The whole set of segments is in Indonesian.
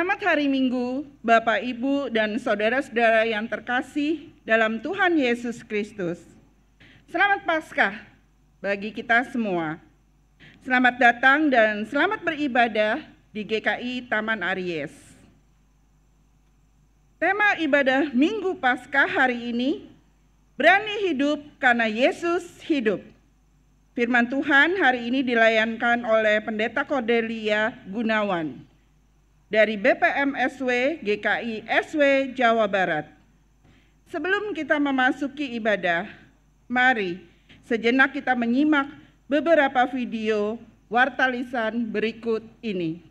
Selamat hari Minggu, Bapak, Ibu, dan saudara-saudara yang terkasih dalam Tuhan Yesus Kristus. Selamat Paskah bagi kita semua. Selamat datang dan selamat beribadah di GKI Taman Aries. Tema ibadah Minggu Paskah hari ini, berani hidup karena Yesus hidup. Firman Tuhan hari ini dilayankan oleh Pendeta Cordelia Gunawan dari BPM SW GKI SW Jawa Barat. Sebelum kita memasuki ibadah, mari sejenak kita menyimak beberapa video warta lisan berikut ini.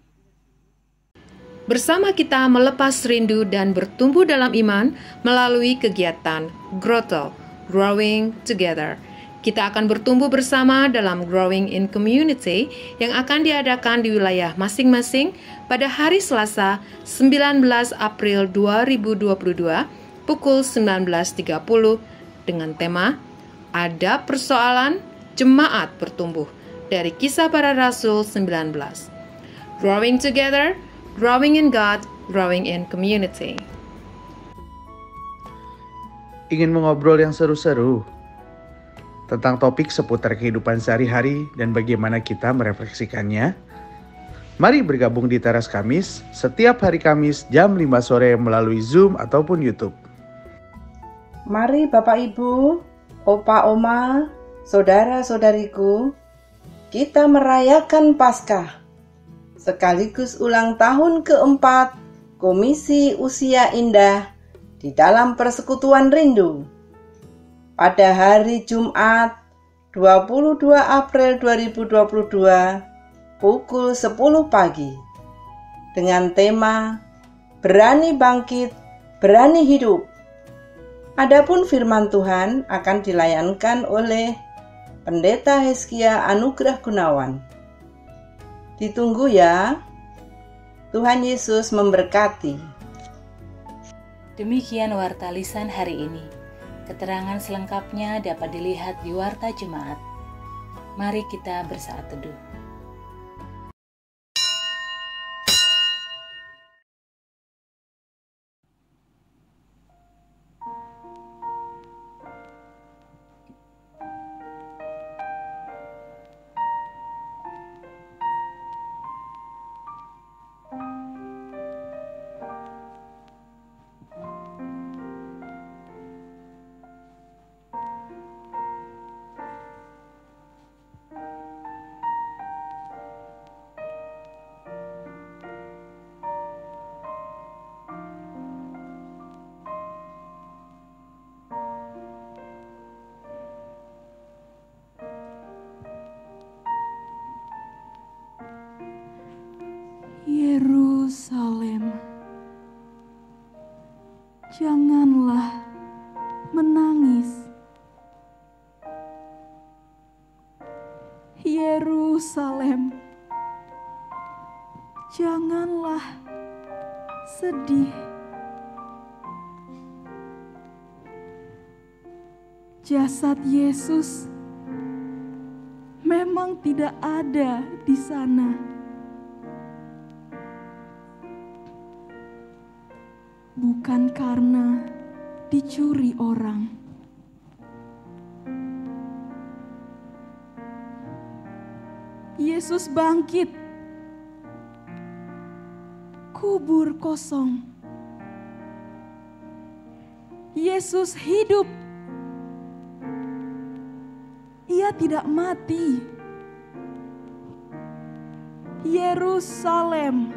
Bersama kita melepas rindu dan bertumbuh dalam iman melalui kegiatan Grotto, Growing Together – kita akan bertumbuh bersama dalam Growing in Community yang akan diadakan di wilayah masing-masing pada hari Selasa 19 April 2022 pukul 19.30 dengan tema Ada Persoalan Jemaat Bertumbuh dari Kisah Para Rasul 19. Growing Together, Growing in God, Growing in Community. Ingin mengobrol yang seru-seru? Tentang topik seputar kehidupan sehari-hari dan bagaimana kita merefleksikannya. Mari bergabung di Teras Kamis setiap hari Kamis jam 5 sore melalui Zoom ataupun YouTube. Mari Bapak Ibu, Opa Oma, Saudara-saudariku, kita merayakan Paskah sekaligus ulang tahun keempat Komisi Usia Indah di dalam Persekutuan Rindu pada hari Jumat 22 April 2022 pukul 10 pagi dengan tema Berani Bangkit, Berani Hidup. Adapun firman Tuhan akan dilayankan oleh Pendeta Heskia Anugerah Gunawan. Ditunggu ya. Tuhan Yesus memberkati. Demikian warta lisan hari ini. Keterangan selengkapnya dapat dilihat di Warta Jemaat. Mari kita bersaat teduh. Jasad Yesus memang tidak ada di sana. bukan karena dicuri orang. Yesus bangkit, kubur kosong. Yesus hidup, tidak mati. Yerusalem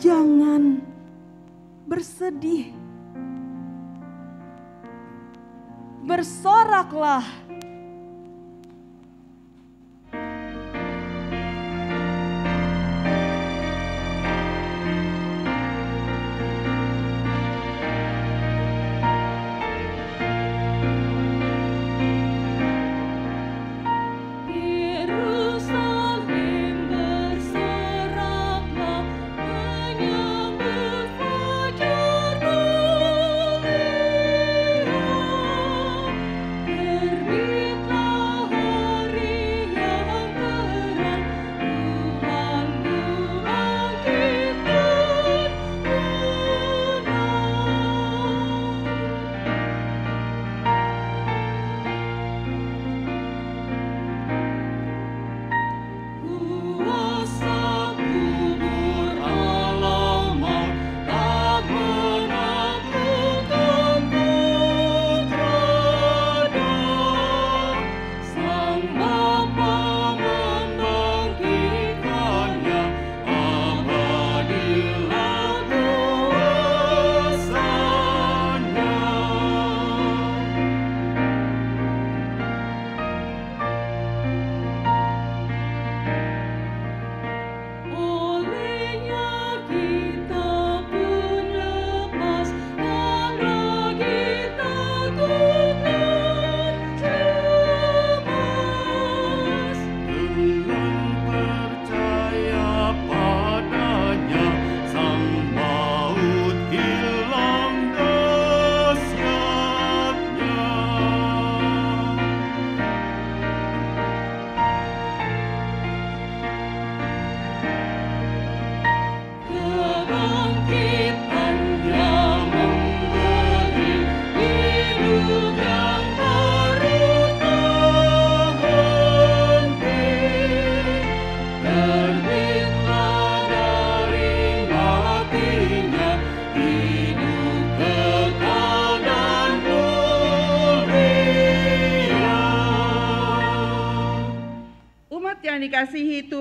jangan bersedih. Bersoraklah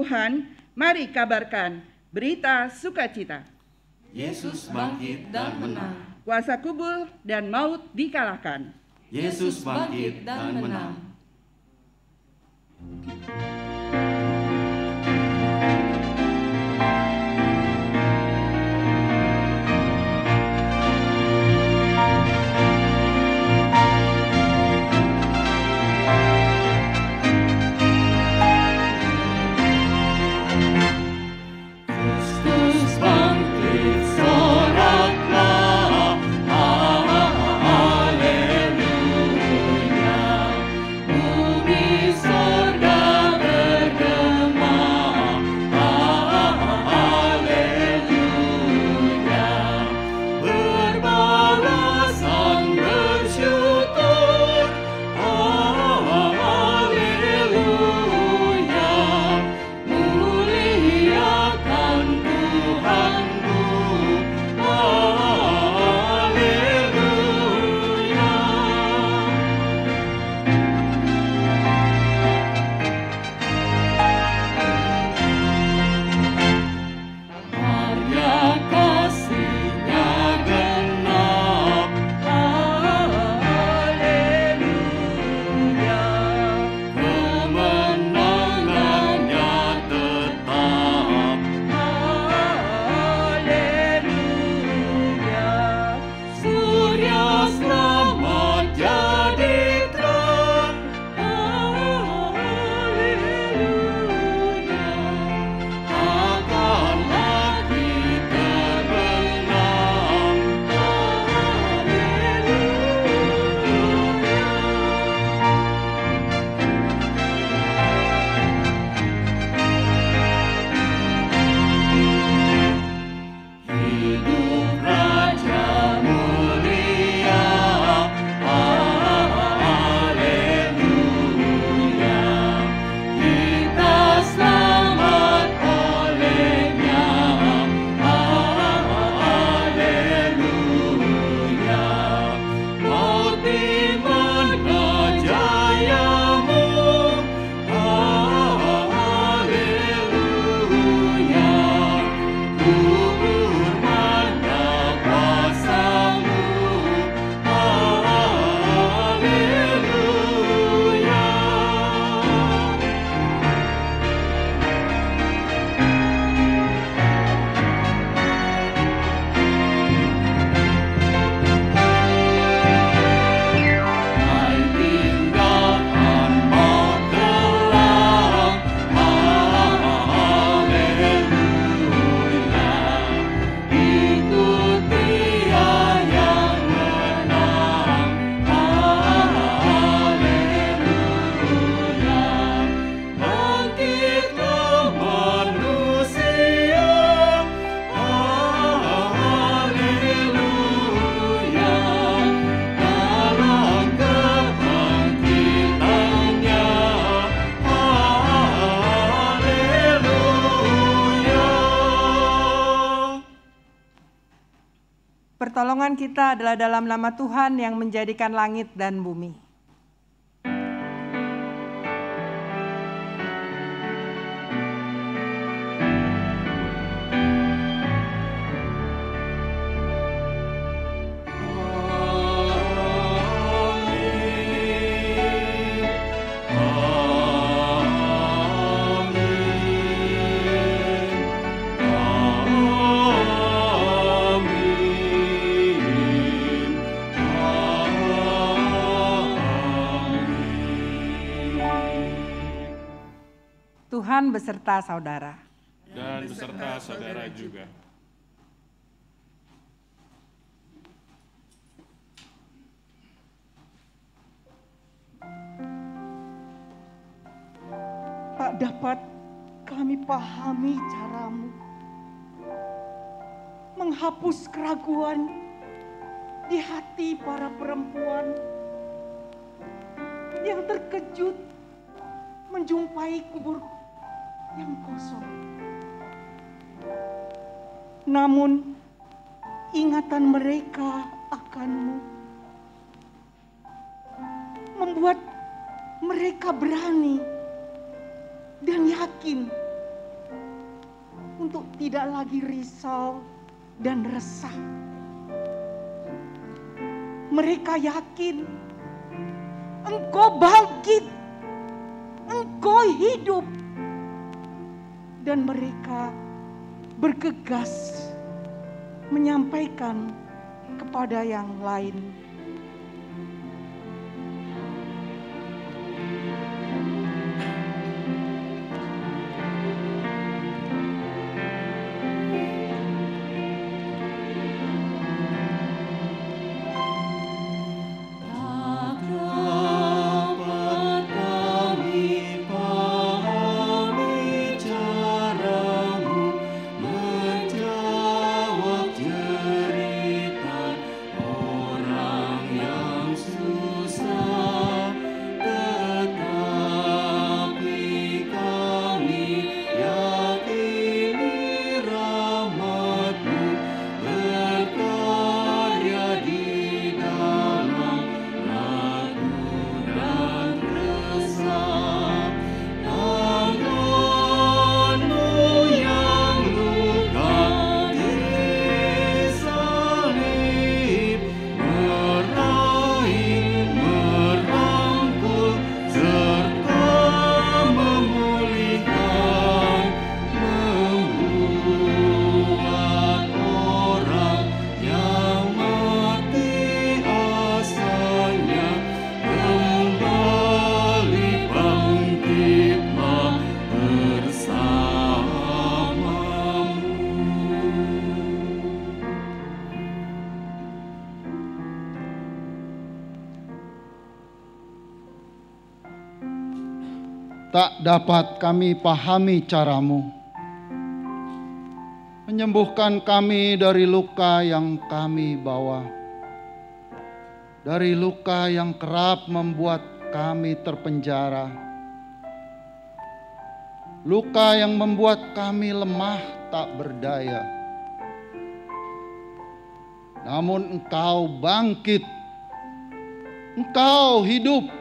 Tuhan, mari kabarkan berita sukacita. Yesus bangkit dan menang. Kuasa kubur dan maut dikalahkan. Yesus bangkit dan menang. Adalah dalam nama Tuhan yang menjadikan langit dan bumi. Beserta saudara. dan beserta saudara juga. Tak dapat kami pahami caramu. Menghapus keraguan di hati para perempuan yang terkejut menjumpai kubur yang kosong. Namun ingatan mereka akanmu membuat mereka berani dan yakin untuk tidak lagi risau dan resah. Mereka yakin Engkau bangkit, Engkau hidup, dan mereka bergegas menyampaikan kepada yang lain. Dapat kami pahami caramu. Menyembuhkan kami dari luka yang kami bawa. Dari luka yang kerap membuat kami terpenjara. Luka yang membuat kami lemah tak berdaya. Namun engkau bangkit. Engkau hidup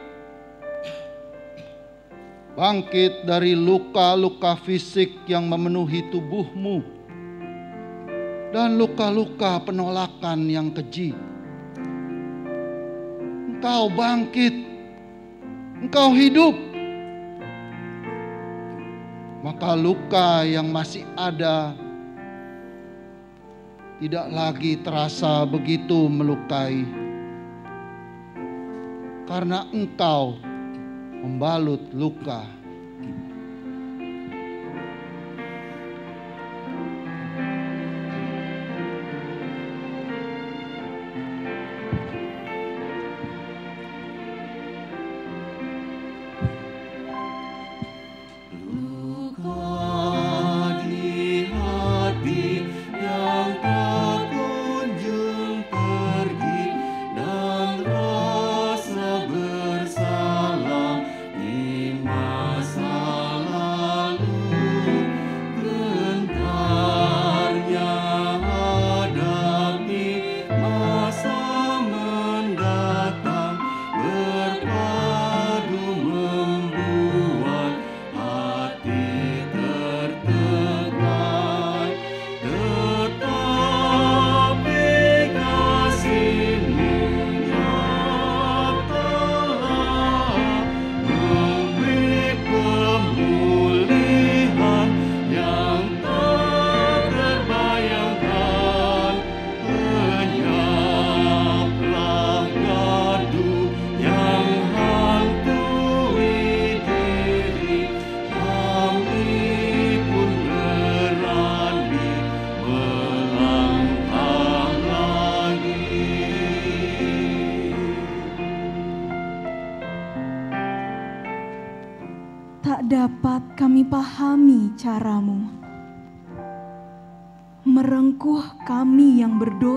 bangkit dari luka-luka fisik yang memenuhi tubuhmu dan luka-luka penolakan yang keji. Engkau bangkit, engkau hidup. Maka luka yang masih ada tidak lagi terasa begitu melukai. Karena engkau membalut luka.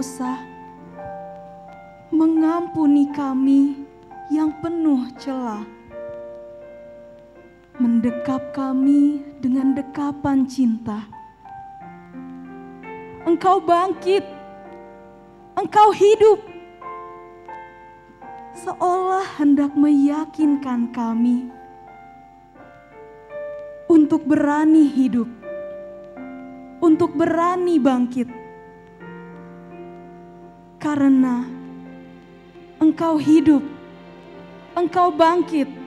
Berdosa, mengampuni kami yang penuh celah, mendekap kami dengan dekapan cinta. Engkau bangkit, engkau hidup, seolah hendak meyakinkan kami untuk berani hidup, untuk berani bangkit, karena Engkau hidup, Engkau bangkit.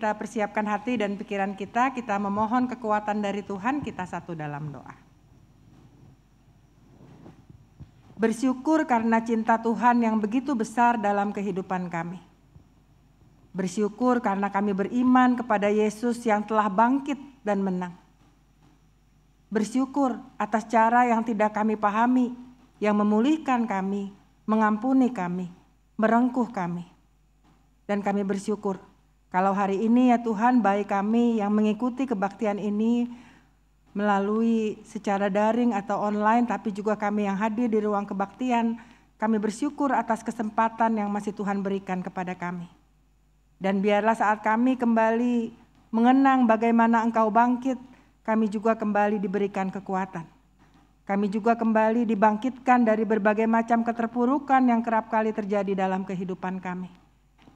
Kita persiapkan hati dan pikiran kita, kita memohon kekuatan dari Tuhan, kita satu dalam doa. Bersyukur karena cinta Tuhan yang begitu besar dalam kehidupan kami. Bersyukur karena kami beriman kepada Yesus yang telah bangkit dan menang. Bersyukur atas cara yang tidak kami pahami, yang memulihkan kami, mengampuni kami, merengkuh kami. Dan kami bersyukur kalau hari ini ya Tuhan baik kami yang mengikuti kebaktian ini melalui secara daring atau online tapi juga kami yang hadir di ruang kebaktian kami bersyukur atas kesempatan yang masih Tuhan berikan kepada kami. Dan biarlah saat kami kembali mengenang bagaimana Engkau bangkit, kami juga kembali diberikan kekuatan. Kami juga kembali dibangkitkan dari berbagai macam keterpurukan yang kerap kali terjadi dalam kehidupan kami.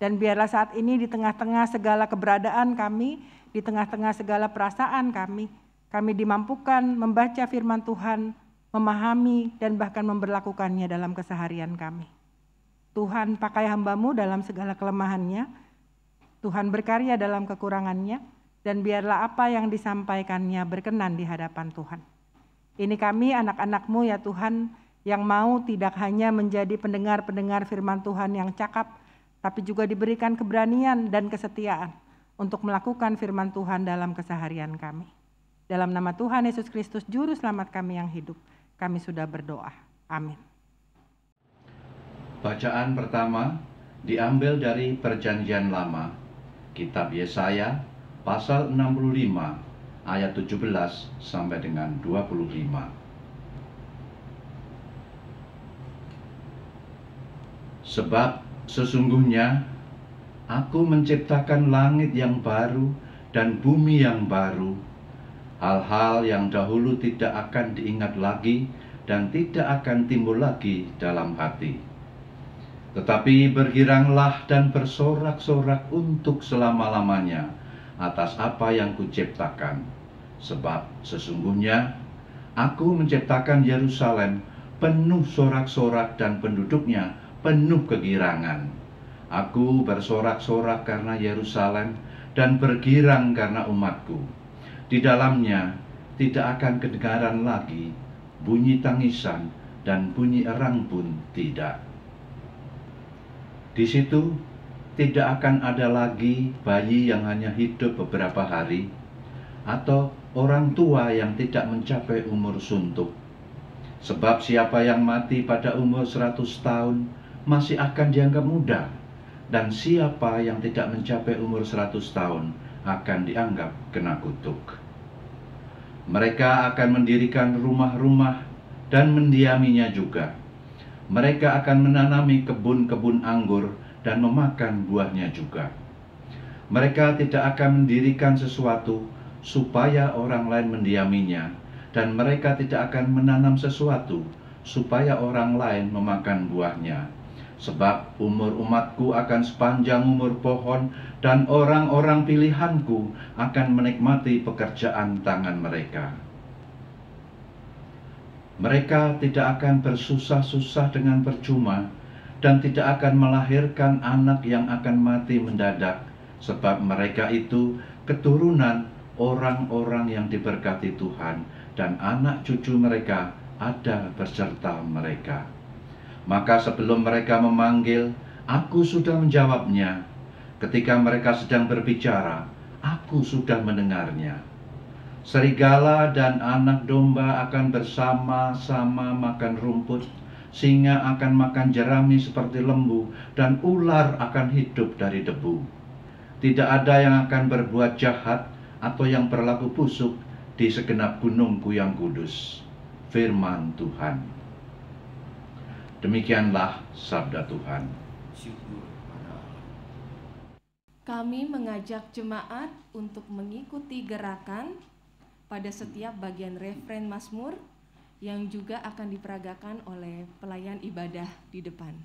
Dan biarlah saat ini di tengah-tengah segala keberadaan kami, di tengah-tengah segala perasaan kami, kami dimampukan membaca firman Tuhan, memahami dan bahkan memberlakukannya dalam keseharian kami. Tuhan pakai hambamu dalam segala kelemahannya, Tuhan berkarya dalam kekurangannya, dan biarlah apa yang disampaikannya berkenan di hadapan Tuhan. Ini kami anak-anakmu ya Tuhan, yang mau tidak hanya menjadi pendengar-pendengar firman Tuhan yang cakap, tapi juga diberikan keberanian dan kesetiaan untuk melakukan firman Tuhan dalam keseharian kami. Dalam nama Tuhan Yesus Kristus, Juru Selamat kami yang hidup, kami sudah berdoa. Amin. Bacaan pertama diambil dari Perjanjian Lama, Kitab Yesaya, pasal 65, ayat 17 sampai dengan 25. Sebab sesungguhnya aku menciptakan langit yang baru dan bumi yang baru. Hal-hal yang dahulu tidak akan diingat lagi dan tidak akan timbul lagi dalam hati. Tetapi bergiranglah dan bersorak-sorak untuk selama-lamanya atas apa yang kuciptakan. Sebab sesungguhnya aku menciptakan Yerusalem penuh sorak-sorak dan penduduknya penuh kegirangan. Aku bersorak-sorak karena Yerusalem dan bergirang karena umatku. Di dalamnya tidak akan kedengaran lagi bunyi tangisan dan bunyi erang pun tidak. Di situ tidak akan ada lagi bayi yang hanya hidup beberapa hari atau orang tua yang tidak mencapai umur suntuk. Sebab siapa yang mati pada umur 100 tahun masih akan dianggap muda dan siapa yang tidak mencapai umur 100 tahun akan dianggap kena kutuk. Mereka akan mendirikan rumah-rumah dan mendiaminya juga. Mereka akan menanami kebun-kebun anggur dan memakan buahnya juga. Mereka tidak akan mendirikan sesuatu supaya orang lain mendiaminya, dan mereka tidak akan menanam sesuatu supaya orang lain memakan buahnya. Sebab umur umatku akan sepanjang umur pohon dan orang-orang pilihanku akan menikmati pekerjaan tangan mereka. Mereka tidak akan bersusah-susah dengan percuma dan tidak akan melahirkan anak yang akan mati mendadak, sebab mereka itu keturunan orang-orang yang diberkati Tuhan, dan anak cucu mereka ada beserta mereka. Maka sebelum mereka memanggil, aku sudah menjawabnya. Ketika mereka sedang berbicara, aku sudah mendengarnya. Serigala dan anak domba akan bersama-sama makan rumput, singa akan makan jerami seperti lembu, dan ular akan hidup dari debu. Tidak ada yang akan berbuat jahat atau yang berlaku busuk di segenap gunungku yang kudus. Firman Tuhan. Demikianlah sabda Tuhan. Kami mengajak jemaat untuk mengikuti gerakan pada setiap bagian referen Mazmur yang juga akan diperagakan oleh pelayan ibadah di depan.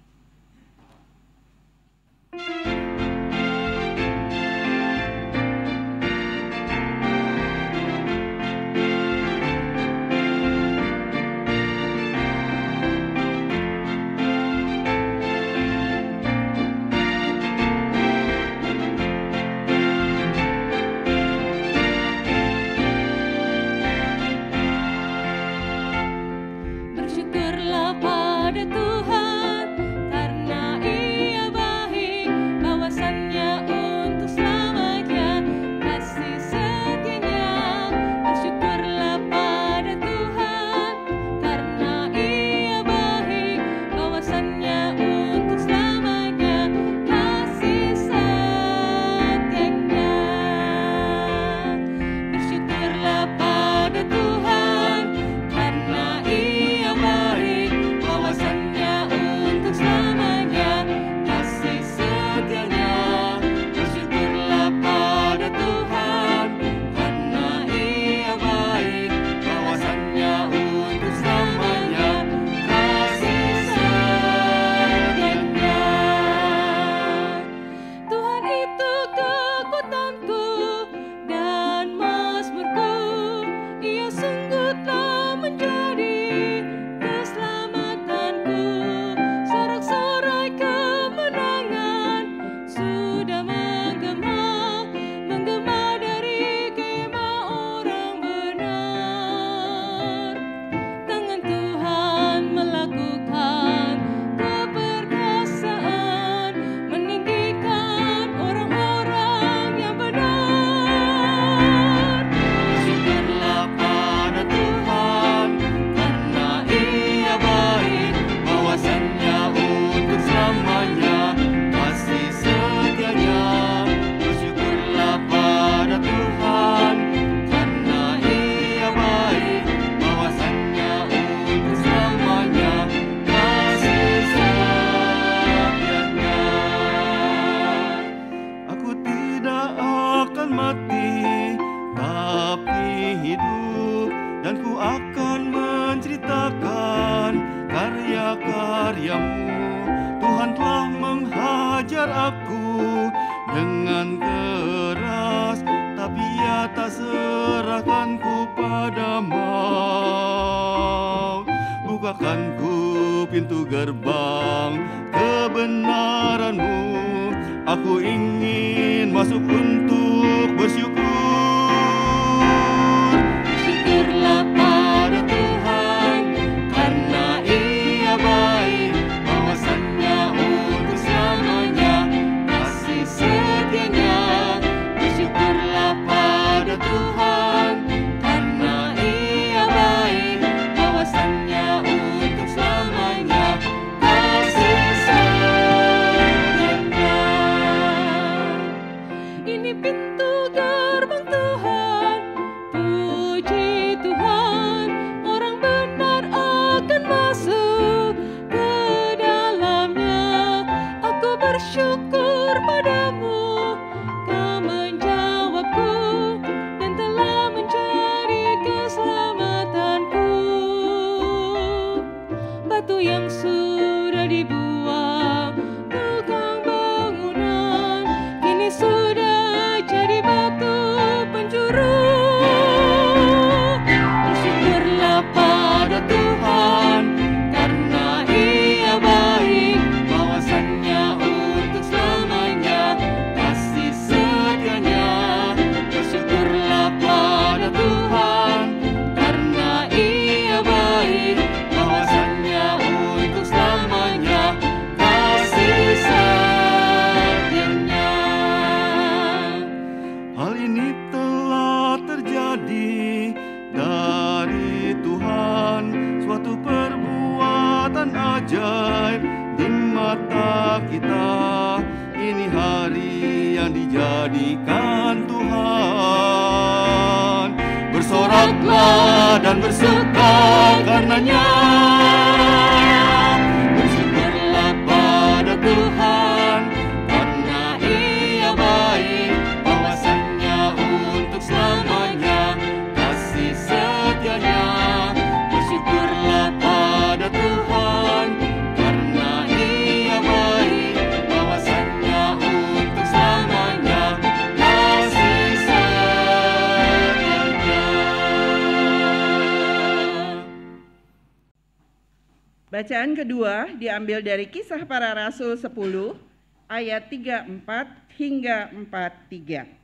334 hingga 43.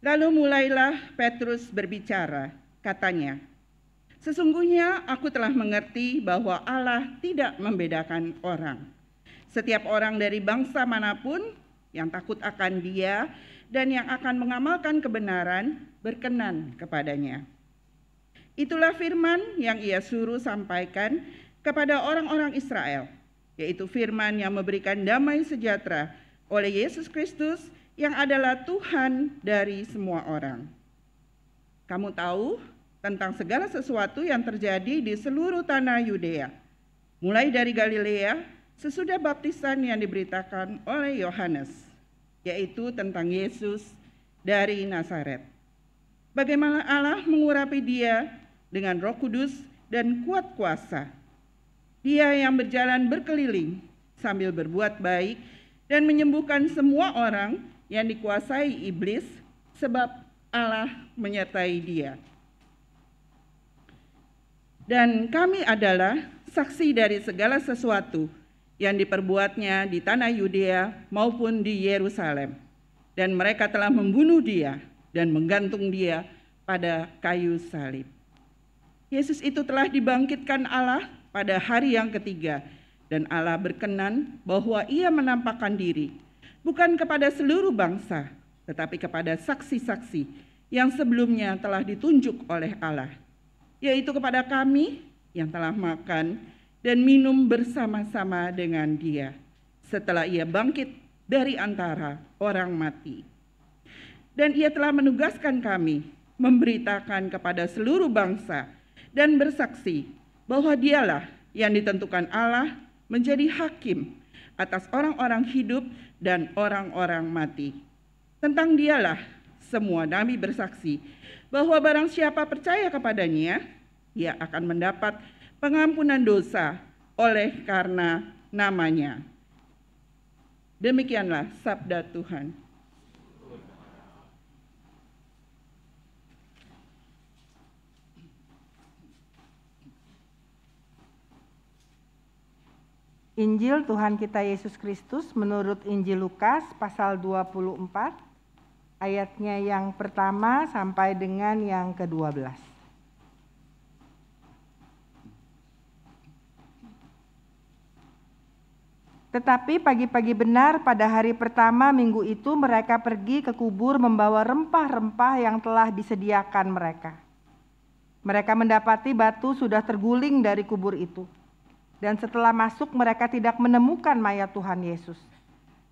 Lalu mulailah Petrus berbicara, katanya, Sesungguhnya aku telah mengerti bahwa Allah tidak membedakan orang. Setiap orang dari bangsa mana pun yang takut akan Dia dan yang akan mengamalkan kebenaran berkenan kepadanya. Itulah firman yang ia suruh sampaikan kepada orang-orang Israel, yaitu firman yang memberikan damai sejahtera oleh Yesus Kristus yang adalah Tuhan dari semua orang. Kamu tahu tentang segala sesuatu yang terjadi di seluruh tanah Yudea, mulai dari Galilea sesudah baptisan yang diberitakan oleh Yohanes, yaitu tentang Yesus dari Nazaret. Bagaimana Allah mengurapi dia dengan roh kudus dan kuat kuasa. Dia yang berjalan berkeliling sambil berbuat baik dan menyembuhkan semua orang yang dikuasai iblis sebab Allah menyertai dia. Dan kami adalah saksi dari segala sesuatu yang diperbuatnya di tanah Yudea maupun di Yerusalem. Dan mereka telah membunuh dia dan menggantung dia pada kayu salib. Yesus itu telah dibangkitkan Allah pada hari yang ketiga dan Allah berkenan bahwa ia menampakkan diri bukan kepada seluruh bangsa tetapi kepada saksi-saksi yang sebelumnya telah ditunjuk oleh Allah yaitu kepada kami yang telah makan dan minum bersama-sama dengan dia setelah ia bangkit dari antara orang mati. Dan ia telah menugaskan kami memberitakan kepada seluruh bangsa dan bersaksi bahwa dialah yang ditentukan Allah menjadi hakim atas orang-orang hidup dan orang-orang mati. Tentang dialah semua nabi bersaksi bahwa barang siapa percaya kepadanya, ia akan mendapat pengampunan dosa oleh karena namanya. Demikianlah sabda Tuhan. Injil Tuhan kita Yesus Kristus menurut Injil Lukas pasal 24 ayatnya yang pertama sampai dengan yang ke-12. Tetapi pagi-pagi benar pada hari pertama minggu itu mereka pergi ke kubur membawa rempah-rempah yang telah disediakan mereka. Mereka mendapati batu sudah terguling dari kubur itu. Dan setelah masuk mereka tidak menemukan mayat Tuhan Yesus.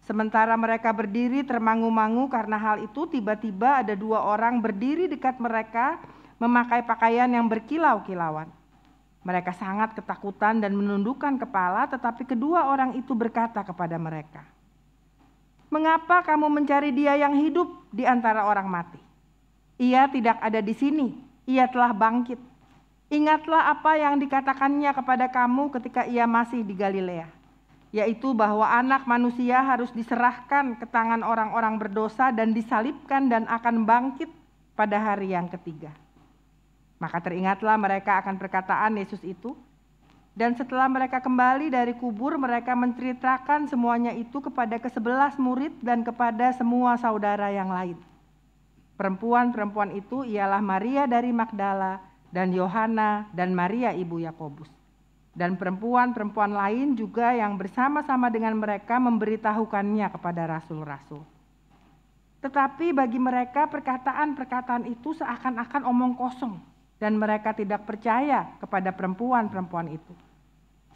Sementara mereka berdiri termangu-mangu karena hal itu tiba-tiba ada dua orang berdiri dekat mereka memakai pakaian yang berkilau-kilauan. Mereka sangat ketakutan dan menundukkan kepala, tetapi kedua orang itu berkata kepada mereka, "Mengapa kamu mencari Dia yang hidup di antara orang mati? Ia tidak ada di sini, Ia telah bangkit. Ingatlah apa yang dikatakannya kepada kamu ketika Ia masih di Galilea, yaitu bahwa Anak Manusia harus diserahkan ke tangan orang-orang berdosa dan disalibkan, dan akan bangkit pada hari yang ketiga." Maka teringatlah mereka akan perkataan Yesus itu. Dan setelah mereka kembali dari kubur, mereka menceritakan semuanya itu kepada kesebelas murid dan kepada semua saudara yang lain. Perempuan-perempuan itu ialah Maria dari Magdala dan Yohana dan Maria ibu Yakobus. Dan perempuan-perempuan lain juga yang bersama-sama dengan mereka memberitahukannya kepada rasul-rasul. Tetapi bagi mereka perkataan-perkataan itu seakan-akan omong kosong dan mereka tidak percaya kepada perempuan-perempuan itu.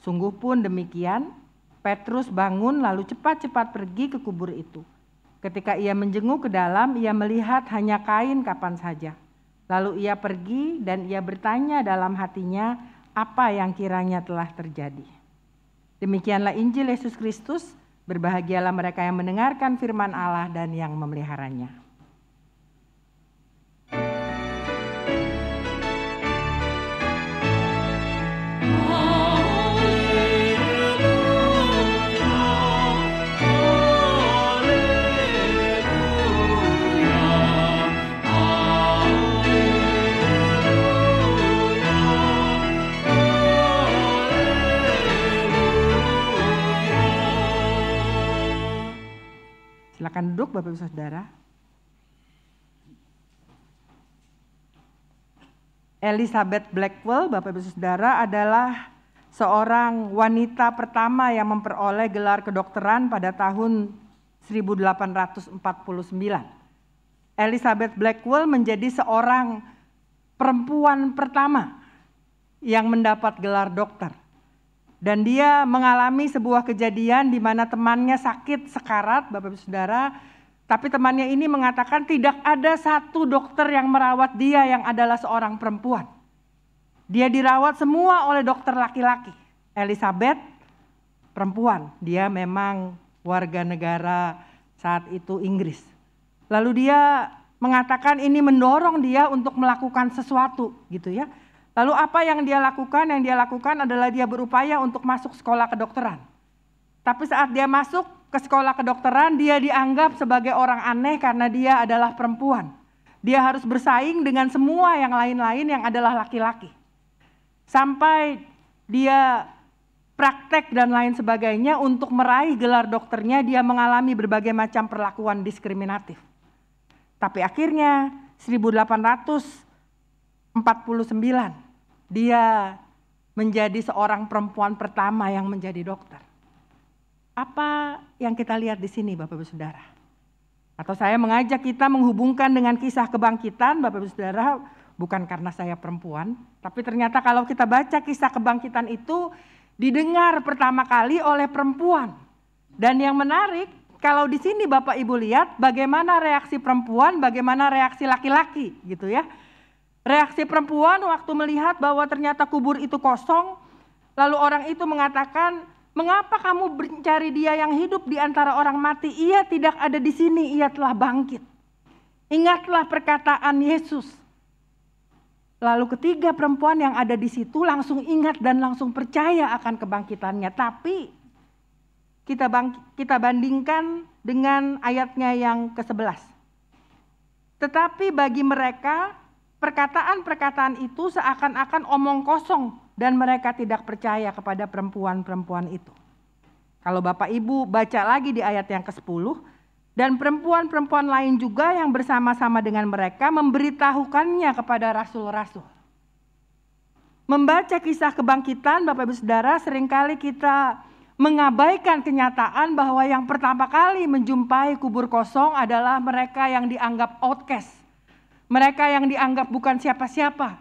Sungguh pun demikian, Petrus bangun lalu cepat-cepat pergi ke kubur itu. Ketika ia menjenguk ke dalam, ia melihat hanya kain kapan saja. Lalu ia pergi dan ia bertanya dalam hatinya apa yang kiranya telah terjadi. Demikianlah Injil Yesus Kristus. Berbahagialah mereka yang mendengarkan firman Allah dan yang memeliharanya. Silakan duduk Bapak Ibu Saudara. Elizabeth Blackwell, Bapak Ibu Saudara, adalah seorang wanita pertama yang memperoleh gelar kedokteran pada tahun 1849. Elizabeth Blackwell menjadi seorang perempuan pertama yang mendapat gelar dokter. Dan dia mengalami sebuah kejadian di mana temannya sakit sekarat, Bapak Ibu Saudara, tapi temannya ini mengatakan tidak ada satu dokter yang merawat dia yang adalah seorang perempuan. Dia dirawat semua oleh dokter laki-laki. Elizabeth perempuan, dia memang warga negara saat itu Inggris. Lalu dia mengatakan ini mendorong dia untuk melakukan sesuatu gitu ya. Lalu apa yang dia lakukan? Yang dia lakukan adalah dia berupaya untuk masuk sekolah kedokteran. Tapi saat dia masuk ke sekolah kedokteran, dia dianggap sebagai orang aneh karena dia adalah perempuan. Dia harus bersaing dengan semua yang lain-lain yang adalah laki-laki. Sampai dia praktek dan lain sebagainya untuk meraih gelar dokternya, dia mengalami berbagai macam perlakuan diskriminatif. Tapi akhirnya 1849 dia menjadi seorang perempuan pertama yang menjadi dokter. Apa yang kita lihat di sini Bapak Ibu Saudara? Atau saya mengajak kita menghubungkan dengan kisah kebangkitan Bapak Ibu Saudara bukan karena saya perempuan, tapi ternyata kalau kita baca kisah kebangkitan itu didengar pertama kali oleh perempuan. Dan yang menarik kalau di sini Bapak Ibu lihat bagaimana reaksi perempuan, bagaimana reaksi laki-laki gitu ya. Reaksi perempuan waktu melihat bahwa ternyata kubur itu kosong, lalu orang itu mengatakan, "Mengapa kamu mencari dia yang hidup di antara orang mati? Ia tidak ada di sini, ia telah bangkit." Ingatlah perkataan Yesus. Lalu ketiga perempuan yang ada di situ langsung ingat dan langsung percaya akan kebangkitannya. Tapi kita bang, kita bandingkan dengan ayatnya yang ke-11. Tetapi bagi mereka perkataan-perkataan itu seakan-akan omong kosong dan mereka tidak percaya kepada perempuan-perempuan itu. Kalau Bapak Ibu baca lagi di ayat yang ke-10, dan perempuan-perempuan lain juga yang bersama-sama dengan mereka memberitahukannya kepada rasul-rasul. Membaca kisah kebangkitan Bapak Ibu Saudara sering kali kita mengabaikan kenyataan bahwa yang pertama kali menjumpai kubur kosong adalah mereka yang dianggap outcast mereka yang dianggap bukan siapa-siapa.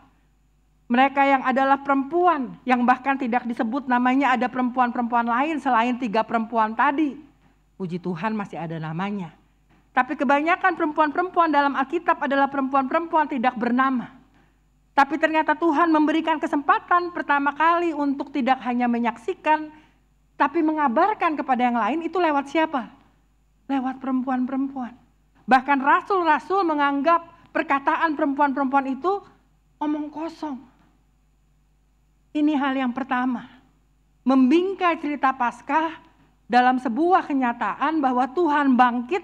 Mereka yang adalah perempuan, yang bahkan tidak disebut namanya ada perempuan-perempuan lain selain tiga perempuan tadi. Puji Tuhan masih ada namanya. Tapi kebanyakan perempuan-perempuan dalam Alkitab adalah perempuan-perempuan tidak bernama. Tapi ternyata Tuhan memberikan kesempatan pertama kali untuk tidak hanya menyaksikan, tapi mengabarkan kepada yang lain itu lewat siapa? Lewat perempuan-perempuan. Bahkan rasul-rasul menganggap perkataan perempuan-perempuan itu omong kosong. Ini hal yang pertama. Membingkai cerita Paskah dalam sebuah kenyataan bahwa Tuhan bangkit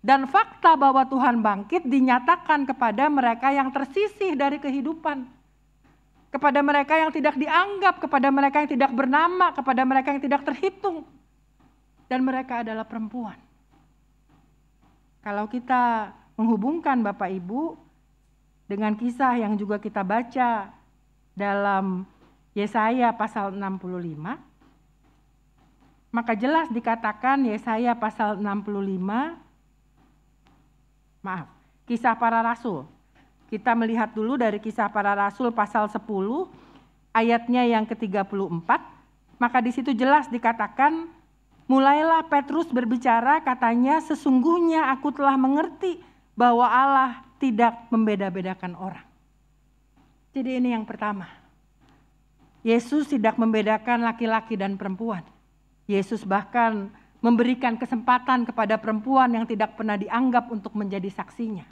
dan fakta bahwa Tuhan bangkit dinyatakan kepada mereka yang tersisih dari kehidupan. Kepada mereka yang tidak dianggap, kepada mereka yang tidak bernama, kepada mereka yang tidak terhitung. Dan mereka adalah perempuan. Kalau kita menghubungkan Bapak Ibu dengan kisah yang juga kita baca dalam Yesaya pasal 65, maka jelas dikatakan Yesaya pasal 65 Maaf, kisah para rasul. Kita melihat dulu dari kisah para rasul pasal 10 ayatnya yang ke-34. Maka di situ jelas dikatakan mulailah Petrus berbicara katanya sesungguhnya aku telah mengerti bahwa Allah tidak membeda-bedakan orang. Jadi ini yang pertama. Yesus tidak membedakan laki-laki dan perempuan. Yesus bahkan memberikan kesempatan kepada perempuan yang tidak pernah dianggap untuk menjadi saksinya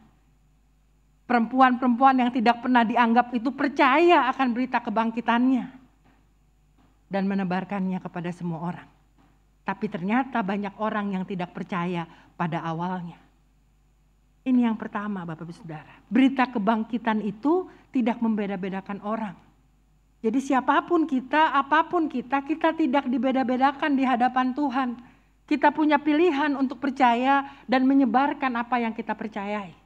perempuan-perempuan yang tidak pernah dianggap itu percaya akan berita kebangkitannya dan menebarkannya kepada semua orang. Tapi ternyata banyak orang yang tidak percaya pada awalnya. Ini yang pertama Bapak Ibu Saudara. Berita kebangkitan itu tidak membeda-bedakan orang. Jadi siapa pun kita, apa pun kita, kita tidak dibeda-bedakan di hadapan Tuhan. Kita punya pilihan untuk percaya dan menyebarkan apa yang kita percayai.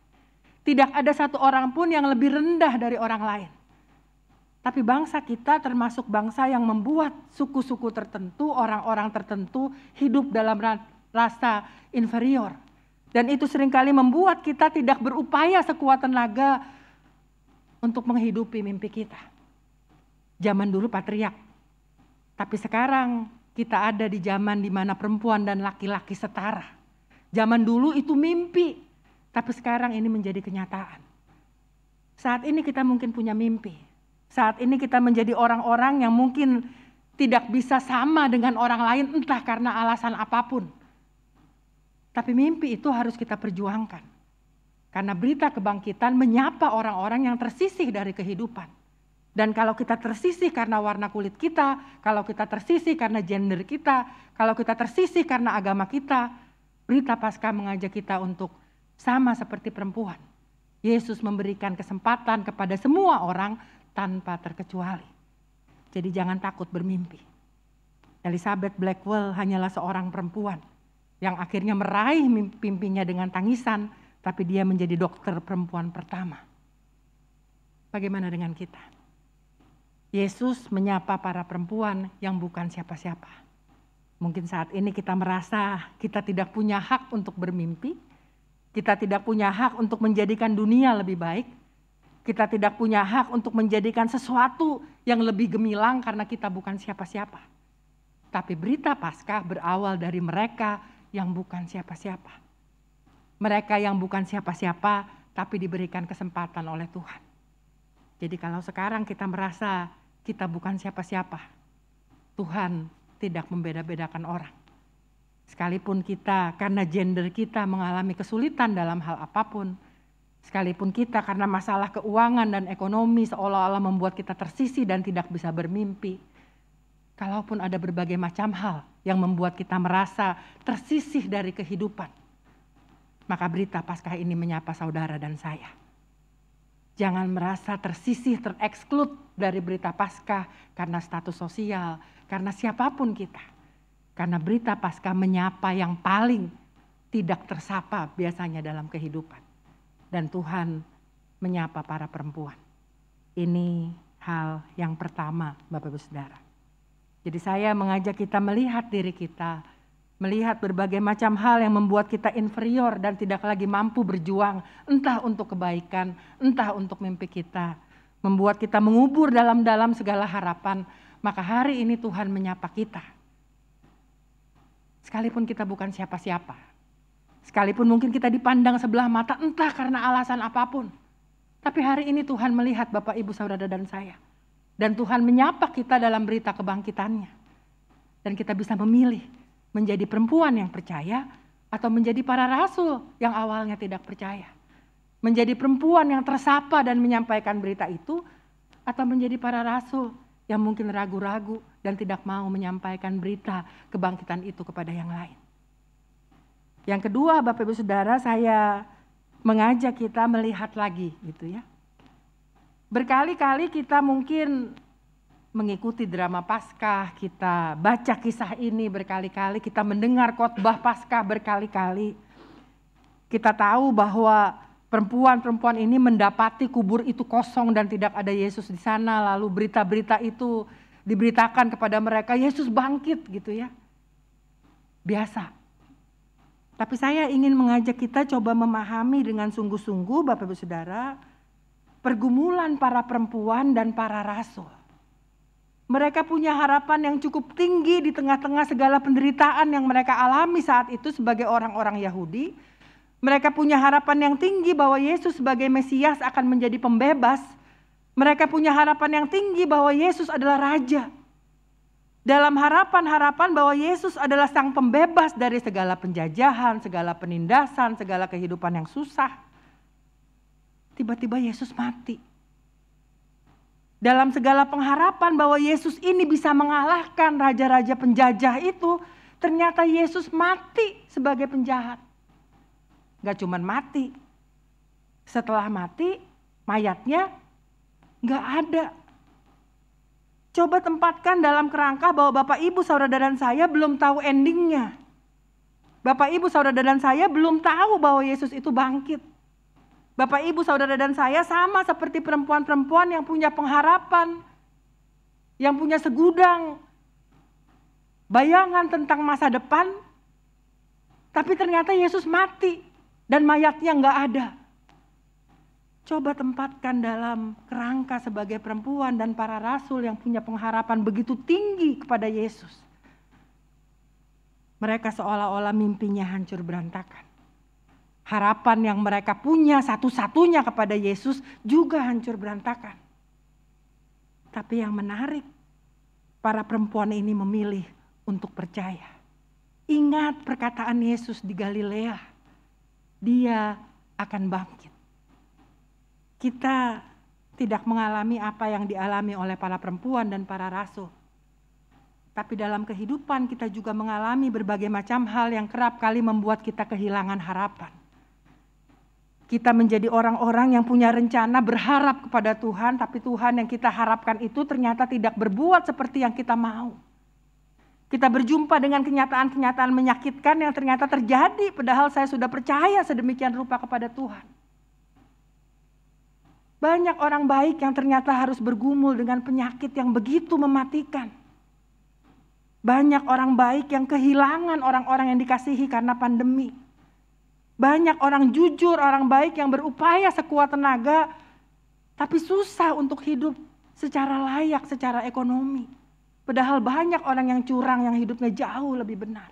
Tidak ada satu orang pun yang lebih rendah dari orang lain. Tapi bangsa kita termasuk bangsa yang membuat suku-suku tertentu, orang-orang tertentu hidup dalam rasa inferior. Dan itu sering kali membuat kita tidak berupaya sekuat tenaga untuk menghidupi mimpi kita. Zaman dulu patriak. Tapi sekarang kita ada di zaman di mana perempuan dan laki-laki setara. Zaman dulu itu mimpi, tapi sekarang ini menjadi kenyataan. Saat ini kita mungkin punya mimpi. Saat ini kita menjadi orang-orang yang mungkin tidak bisa sama dengan orang lain entah karena alasan apa pun. Tapi mimpi itu harus kita perjuangkan. Karena berita kebangkitan menyapa orang-orang yang tersisih dari kehidupan. Dan kalau kita tersisih karena warna kulit kita, kalau kita tersisih karena gender kita, kalau kita tersisih karena agama kita, berita pasca mengajak kita untuk sama seperti perempuan. Yesus memberikan kesempatan kepada semua orang tanpa terkecuali. Jadi jangan takut bermimpi. Elizabeth Blackwell hanyalah seorang perempuan yang akhirnya meraih mimpinya dengan tangisan, tapi dia menjadi dokter perempuan pertama. Bagaimana dengan kita? Yesus menyapa para perempuan yang bukan siapa-siapa. Mungkin saat ini kita merasa kita tidak punya hak untuk bermimpi, kita tidak punya hak untuk menjadikan dunia lebih baik. Kita tidak punya hak untuk menjadikan sesuatu yang lebih gemilang karena kita bukan siapa-siapa. Tapi berita Paskah berawal dari mereka yang bukan siapa-siapa. Mereka yang bukan siapa-siapa tapi diberikan kesempatan oleh Tuhan. Jadi kalau sekarang kita merasa kita bukan siapa-siapa, Tuhan tidak membeda-bedakan orang. Sekalipun kita karena gender kita mengalami kesulitan dalam hal apa pun, sekalipun kita karena masalah keuangan dan ekonomi seolah-olah membuat kita tersisi dan tidak bisa bermimpi. Kalaupun ada berbagai macam hal yang membuat kita merasa tersisih dari kehidupan, maka berita Paskah ini menyapa saudara dan saya. Jangan merasa tersisih, tereksklud dari berita Paskah karena status sosial, karena siapa pun kita karena berita pasca menyapa yang paling tidak tersapa biasanya dalam kehidupan. Dan Tuhan menyapa para perempuan. Ini hal yang pertama Bapak Ibu Saudara. Jadi saya mengajak kita melihat diri kita, melihat berbagai macam hal yang membuat kita inferior dan tidak lagi mampu berjuang, entah untuk kebaikan, entah untuk mimpi kita, membuat kita mengubur dalam-dalam segala harapan, maka hari ini Tuhan menyapa kita Sekalipun kita bukan siapa-siapa. Sekalipun mungkin kita dipandang sebelah mata entah karena alasan apa pun. Tapi hari ini Tuhan melihat Bapak Ibu Saudara dan saya. Dan Tuhan menyapa kita dalam berita kebangkitannya. Dan kita bisa memilih menjadi perempuan yang percaya atau menjadi para rasul yang awalnya tidak percaya. Menjadi perempuan yang tersapa dan menyampaikan berita itu atau menjadi para rasul yang mungkin ragu-ragu dan tidak mau menyampaikan berita kebangkitan itu kepada yang lain. Yang kedua, Bapak Ibu Saudara, saya mengajak kita melihat lagi gitu ya. Berkali-kali kita mungkin mengikuti drama Paskah, kita baca kisah ini berkali-kali, kita mendengar khotbah Paskah berkali-kali. Kita tahu bahwa perempuan-perempuan ini mendapati kubur itu kosong dan tidak ada Yesus di sana, lalu berita-berita itu diberitakan kepada mereka, Yesus bangkit gitu ya. Biasa. Tapi saya ingin mengajak kita coba memahami dengan sungguh-sungguh Bapak Ibu Saudara, pergumulan para perempuan dan para rasul. Mereka punya harapan yang cukup tinggi di tengah-tengah segala penderitaan yang mereka alami saat itu sebagai orang-orang Yahudi. Mereka punya harapan yang tinggi bahwa Yesus sebagai Mesias akan menjadi pembebas. Mereka punya harapan yang tinggi bahwa Yesus adalah raja. Dalam harapan-harapan bahwa Yesus adalah sang pembebas dari segala penjajahan, segala penindasan, segala kehidupan yang susah. Tiba-tiba Yesus mati. Dalam segala pengharapan bahwa Yesus ini bisa mengalahkan raja-raja penjajah itu, ternyata Yesus mati sebagai penjahat. Gak cuman mati, setelah mati mayatnya gak ada. Coba tempatkan dalam kerangka bahwa Bapak Ibu saudara dan saya belum tahu endingnya. Bapak Ibu saudara dan saya belum tahu bahwa Yesus itu bangkit. Bapak Ibu saudara dan saya sama seperti perempuan-perempuan yang punya pengharapan. Yang punya segudang bayangan tentang masa depan. Tapi ternyata Yesus mati dan mayatnya nggak ada. Coba tempatkan dalam kerangka sebagai perempuan dan para rasul yang punya pengharapan begitu tinggi kepada Yesus. Mereka seolah-olah mimpinya hancur berantakan. Harapan yang mereka punya satu-satunya kepada Yesus juga hancur berantakan. Tapi yang menarik, para perempuan ini memilih untuk percaya. Ingat perkataan Yesus di Galilea, Dia akan bangkit kita tidak mengalami apa yang dialami oleh para perempuan dan para rasul. Tapi dalam kehidupan kita juga mengalami berbagai macam hal yang kerap kali membuat kita kehilangan harapan. Kita menjadi orang-orang yang punya rencana berharap kepada Tuhan, tapi Tuhan yang kita harapkan itu ternyata tidak berbuat seperti yang kita mau. Kita berjumpa dengan kenyataan-kenyataan menyakitkan yang ternyata terjadi, padahal saya sudah percaya sedemikian rupa kepada Tuhan. Banyak orang baik yang ternyata harus bergumul dengan penyakit yang begitu mematikan. Banyak orang baik yang kehilangan orang-orang yang dikasihi karena pandemi. Banyak orang jujur, orang baik yang berupaya sekuat tenaga, tapi susah untuk hidup secara layak, secara ekonomi. Padahal banyak orang yang curang yang hidupnya jauh lebih benar.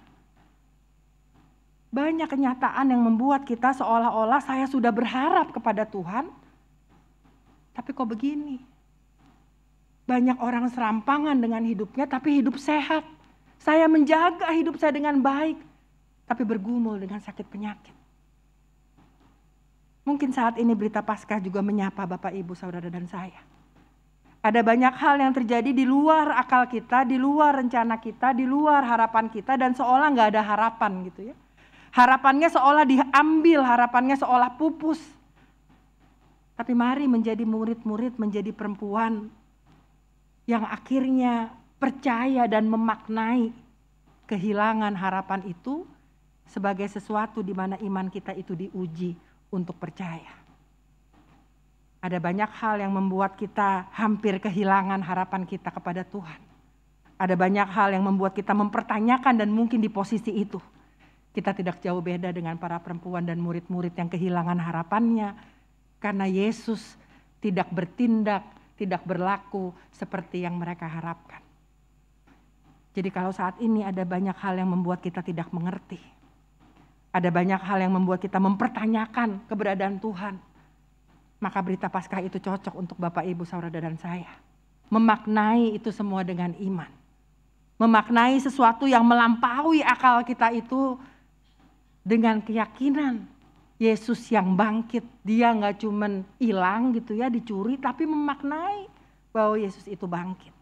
Banyak kenyataan yang membuat kita seolah-olah saya sudah berharap kepada Tuhan, tapi kok begini? Banyak orang serampangan dengan hidupnya tapi hidup sehat. Saya menjaga hidup saya dengan baik. Tapi bergumul dengan sakit penyakit. Mungkin saat ini berita Paskah juga menyapa Bapak Ibu Saudara dan saya. Ada banyak hal yang terjadi di luar akal kita, di luar rencana kita, di luar harapan kita dan seolah nggak ada harapan gitu ya. Harapannya seolah diambil, harapannya seolah pupus. Tapi mari menjadi murid-murid, menjadi perempuan yang akhirnya percaya dan memaknai kehilangan harapan itu sebagai sesuatu di mana iman kita itu diuji untuk percaya. Ada banyak hal yang membuat kita hampir kehilangan harapan kita kepada Tuhan. Ada banyak hal yang membuat kita mempertanyakan dan mungkin di posisi itu. Kita tidak jauh beda dengan para perempuan dan murid-murid yang kehilangan harapannya, karena Yesus tidak bertindak, tidak berlaku seperti yang mereka harapkan. Jadi kalau saat ini ada banyak hal yang membuat kita tidak mengerti. Ada banyak hal yang membuat kita mempertanyakan keberadaan Tuhan. Maka berita Paskah itu cocok untuk Bapak Ibu saudara dan saya. Memaknai itu semua dengan iman. Memaknai sesuatu yang melampaui akal kita itu dengan keyakinan Yesus yang bangkit, dia nggak cuman hilang gitu ya, dicuri, tapi memaknai bahwa Yesus itu bangkit.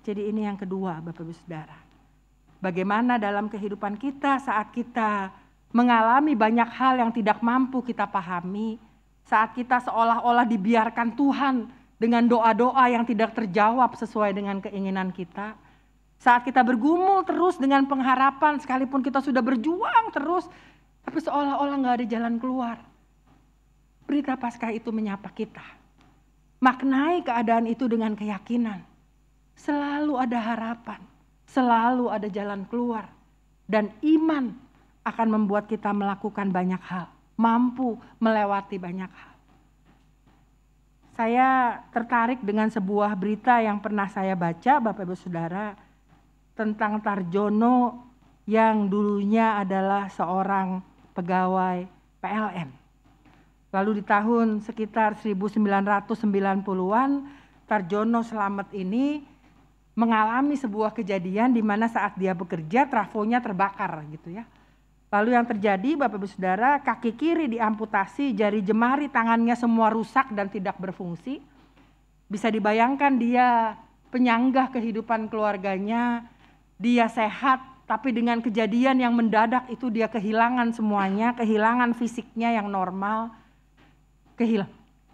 Jadi ini yang kedua Bapak Ibu Saudara. Bagaimana dalam kehidupan kita saat kita mengalami banyak hal yang tidak mampu kita pahami, saat kita seolah-olah dibiarkan Tuhan dengan doa-doa yang tidak terjawab sesuai dengan keinginan kita, saat kita bergumul terus dengan pengharapan sekalipun kita sudah berjuang terus, tapi seolah-olah nggak ada jalan keluar. Berita Paskah itu menyapa kita. Maknai keadaan itu dengan keyakinan. Selalu ada harapan, selalu ada jalan keluar. Dan iman akan membuat kita melakukan banyak hal, mampu melewati banyak hal. Saya tertarik dengan sebuah berita yang pernah saya baca, Bapak Ibu Saudara, tentang Tarjono yang dulunya adalah seorang pegawai PLN. Lalu di tahun sekitar 1990-an, Tarjono Selamat ini mengalami sebuah kejadian di mana saat dia bekerja trafonya terbakar gitu ya. Lalu yang terjadi Bapak Ibu Saudara, kaki kiri diamputasi, jari jemari tangannya semua rusak dan tidak berfungsi. Bisa dibayangkan dia penyanggah kehidupan keluarganya, dia sehat, tapi dengan kejadian yang mendadak itu dia kehilangan semuanya, kehilangan fisiknya yang normal, kehil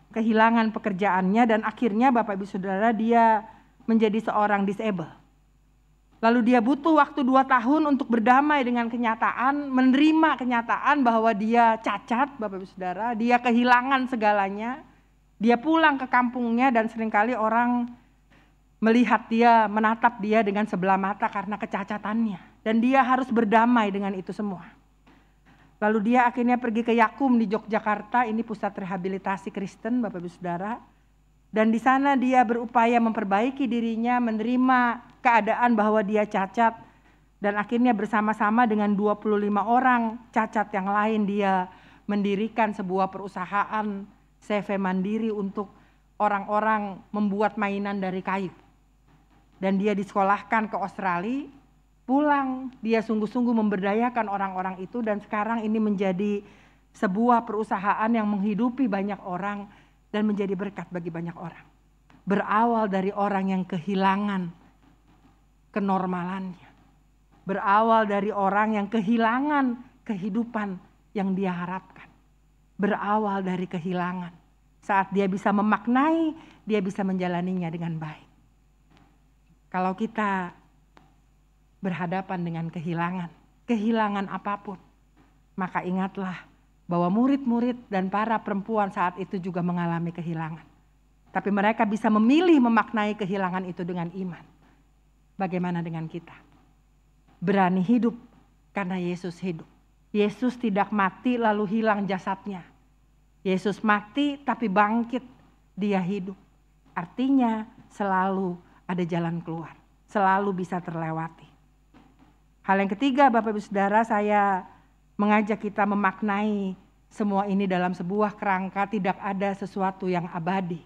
kehilangan pekerjaannya dan akhirnya Bapak Ibu Saudara dia menjadi seorang disable. Lalu dia butuh waktu dua tahun untuk berdamai dengan kenyataan, menerima kenyataan bahwa dia cacat, Bapak Ibu Saudara, dia kehilangan segalanya. Dia pulang ke kampungnya dan sering kali orang melihat dia, menatap dia dengan sebelah mata karena kecacatannya. Dan dia harus berdamai dengan itu semua. Lalu dia akhirnya pergi ke Yakum di Yogyakarta, ini pusat rehabilitasi Kristen, Bapak Ibu Saudara. Dan di sana dia berupaya memperbaiki dirinya, menerima keadaan bahwa dia cacat. Dan akhirnya bersama-sama dengan 25 orang cacat yang lain dia mendirikan sebuah perusahaan CV mandiri untuk orang-orang membuat mainan dari kayu. Dan dia disekolahkan ke Australia, pulang dia sungguh-sungguh memberdayakan orang-orang itu dan sekarang ini menjadi sebuah perusahaan yang menghidupi banyak orang dan menjadi berkat bagi banyak orang. Berawal dari orang yang kehilangan kenormalannya. Berawal dari orang yang kehilangan kehidupan yang dia harapkan. Berawal dari kehilangan. Saat dia bisa memaknai, dia bisa menjalaninya dengan baik. Kalau kita berhadapan dengan kehilangan, kehilangan apa pun, maka ingatlah bahwa murid-murid dan para perempuan saat itu juga mengalami kehilangan. Tapi mereka bisa memilih memaknai kehilangan itu dengan iman. Bagaimana dengan kita? Berani hidup karena Yesus hidup. Yesus tidak mati lalu hilang jasadnya. Yesus mati tapi bangkit, dia hidup. Artinya selalu ada jalan keluar, selalu bisa terlewati. Hal yang ketiga Bapak Ibu Saudara saya mengajak kita memaknai semua ini dalam sebuah kerangka tidak ada sesuatu yang abadi.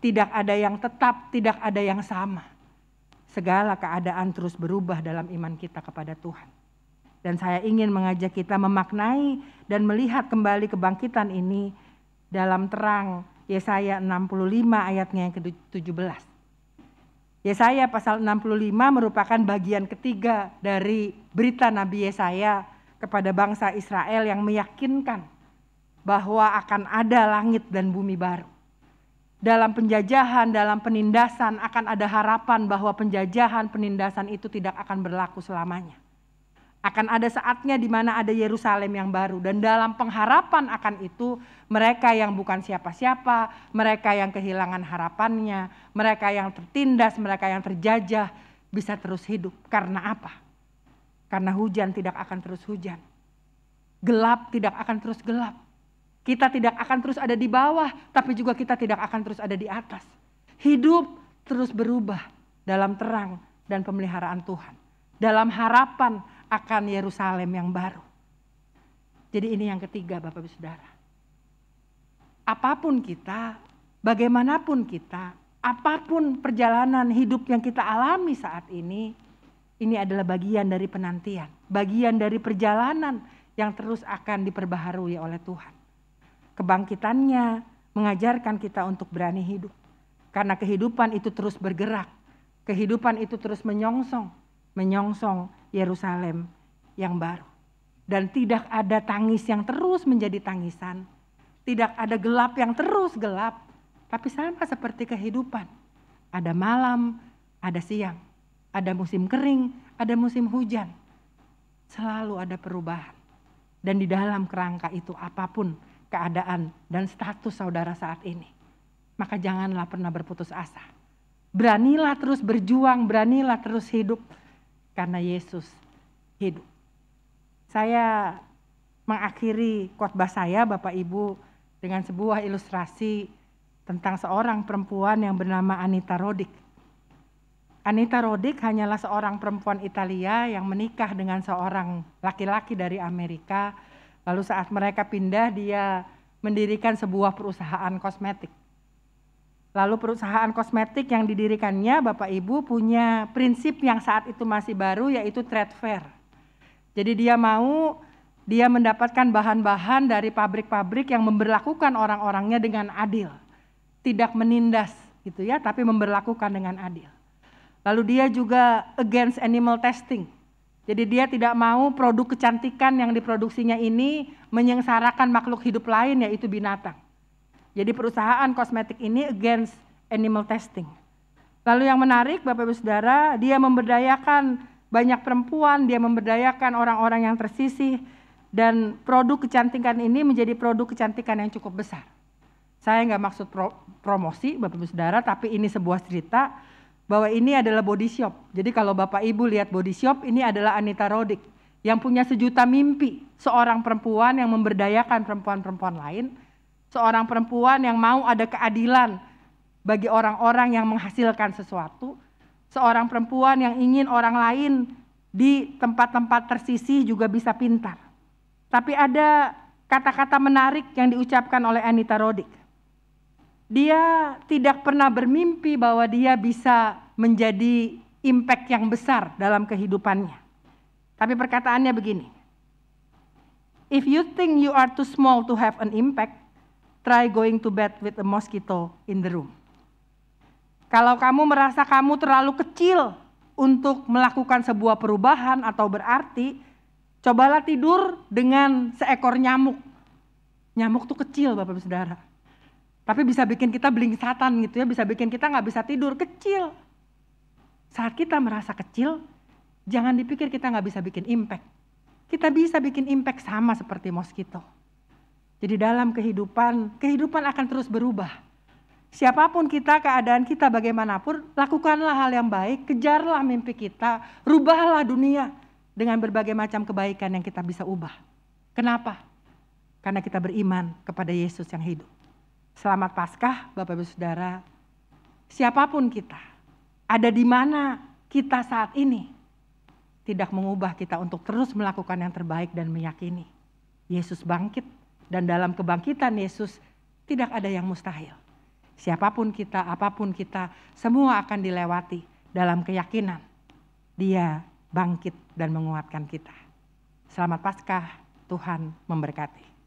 Tidak ada yang tetap, tidak ada yang sama. Segala keadaan terus berubah dalam iman kita kepada Tuhan. Dan saya ingin mengajak kita memaknai dan melihat kembali kebangkitan ini dalam terang Yesaya 65 ayatnya yang ke-17. Yesaya pasal 65 merupakan bagian ketiga dari berita Nabi Yesaya kepada bangsa Israel yang meyakinkan bahwa akan ada langit dan bumi baru. Dalam penjajahan, dalam penindasan akan ada harapan bahwa penjajahan, penindasan itu tidak akan berlaku selamanya. Akan ada saatnya di mana ada Yerusalem yang baru dan dalam pengharapan akan itu mereka yang bukan siapa-siapa, mereka yang kehilangan harapannya, mereka yang tertindas, mereka yang terjajah bisa terus hidup. Karena apa? Karena hujan tidak akan terus hujan. Gelap tidak akan terus gelap. Kita tidak akan terus ada di bawah, tapi juga kita tidak akan terus ada di atas. Hidup terus berubah dalam terang dan pemeliharaan Tuhan. Dalam harapan akan Yerusalem yang baru. Jadi ini yang ketiga Bapak Ibu Saudara. Apa pun kita, bagaimanapun kita, apa pun perjalanan hidup yang kita alami saat ini, ini adalah bagian dari penantian, bagian dari perjalanan yang terus akan diperbaharui oleh Tuhan. Kebangkitannya mengajarkan kita untuk berani hidup. Karena kehidupan itu terus bergerak. Kehidupan itu terus menyongsong, menyongsong Yerusalem yang baru. Dan tidak ada tangis yang terus menjadi tangisan. Tidak ada gelap yang terus gelap. Tapi sama seperti kehidupan. Ada malam, ada siang ada musim kering, ada musim hujan. Selalu ada perubahan. Dan di dalam kerangka itu apa pun keadaan dan status saudara saat ini. Maka janganlah pernah berputus asa. Beranilah terus berjuang, beranilah terus hidup. Karena Yesus hidup. saya mengakhiri khotbah saya Bapak Ibu dengan sebuah ilustrasi tentang seorang perempuan yang bernama Anita Roddick. Anita Roddick hanyalah seorang perempuan Italia yang menikah dengan seorang laki-laki dari Amerika. Lalu saat mereka pindah dia mendirikan sebuah perusahaan kosmetik. Lalu perusahaan kosmetik yang didirikannya Bapak Ibu punya prinsip yang saat itu masih baru yaitu trade fair. Jadi dia mau dia mendapatkan bahan-bahan dari pabrik-pabrik yang memperlakukan orang-orangnya dengan adil. Tidak menindas gitu ya, tapi memperlakukan dengan adil. Lalu dia juga against animal testing. Jadi dia tidak mau produk kecantikan yang diproduksinya ini menyengsarakan makhluk hidup lain yaitu binatang. Jadi perusahaan kosmetik ini against animal testing. Lalu yang menarik Bapak Ibu Saudara, dia memberdayakan banyak perempuan, dia memberdayakan orang-orang yang tersisih, dan produk kecantikan ini menjadi produk kecantikan yang cukup besar. Saya nggak maksud pro, promosi Bapak Ibu Saudara, tapi ini sebuah cerita bahwa ini adalah body shop. Jadi kalau Bapak Ibu lihat body shop, ini adalah Anita Roddick yang punya sejuta mimpi. Seorang perempuan yang memberdayakan perempuan-perempuan lain. Seorang perempuan yang mau ada keadilan bagi orang-orang yang menghasilkan sesuatu. Seorang perempuan yang ingin orang lain di tempat-tempat tersisih juga bisa pintar. Tapi ada kata-kata menarik yang diucapkan oleh Anita Roddick. Dia tidak pernah bermimpi bahwa dia bisa menjadi impact yang besar dalam kehidupannya. Tapi perkataannya begini. If you think you are too small to have an impact, try going to bed with a mosquito in the room. Kalau kamu merasa kamu terlalu kecil untuk melakukan sebuah perubahan atau berarti, Cobalah tidur dengan seekor nyamuk. Nyamuk tuh kecil Bapak Saudara. Tapi bisa bikin kita satan gitu ya, bisa bikin kita nggak bisa tidur, kecil. Saat kita merasa kecil, jangan dipikir kita nggak bisa bikin impact. Kita bisa bikin impact sama seperti mosquito. Jadi dalam kehidupan, kehidupan akan terus berubah. Siapa pun kita, keadaan kita bagaimanapun, lakukanlah hal yang baik, kejarlah mimpi kita, rubahlah dunia dengan berbagai macam kebaikan yang kita bisa ubah. Kenapa? Karena kita beriman kepada Yesus yang hidup. Selamat Paskah, Bapak Ibu Saudara. Siapa pun kita, ada di mana kita saat ini, tidak mengubah kita untuk terus melakukan yang terbaik dan meyakini Yesus bangkit dan dalam kebangkitan Yesus tidak ada yang mustahil. Siapa pun kita, apa pun kita, semua akan dilewati dalam keyakinan. Dia bangkit dan menguatkan kita. Selamat Paskah, Tuhan memberkati.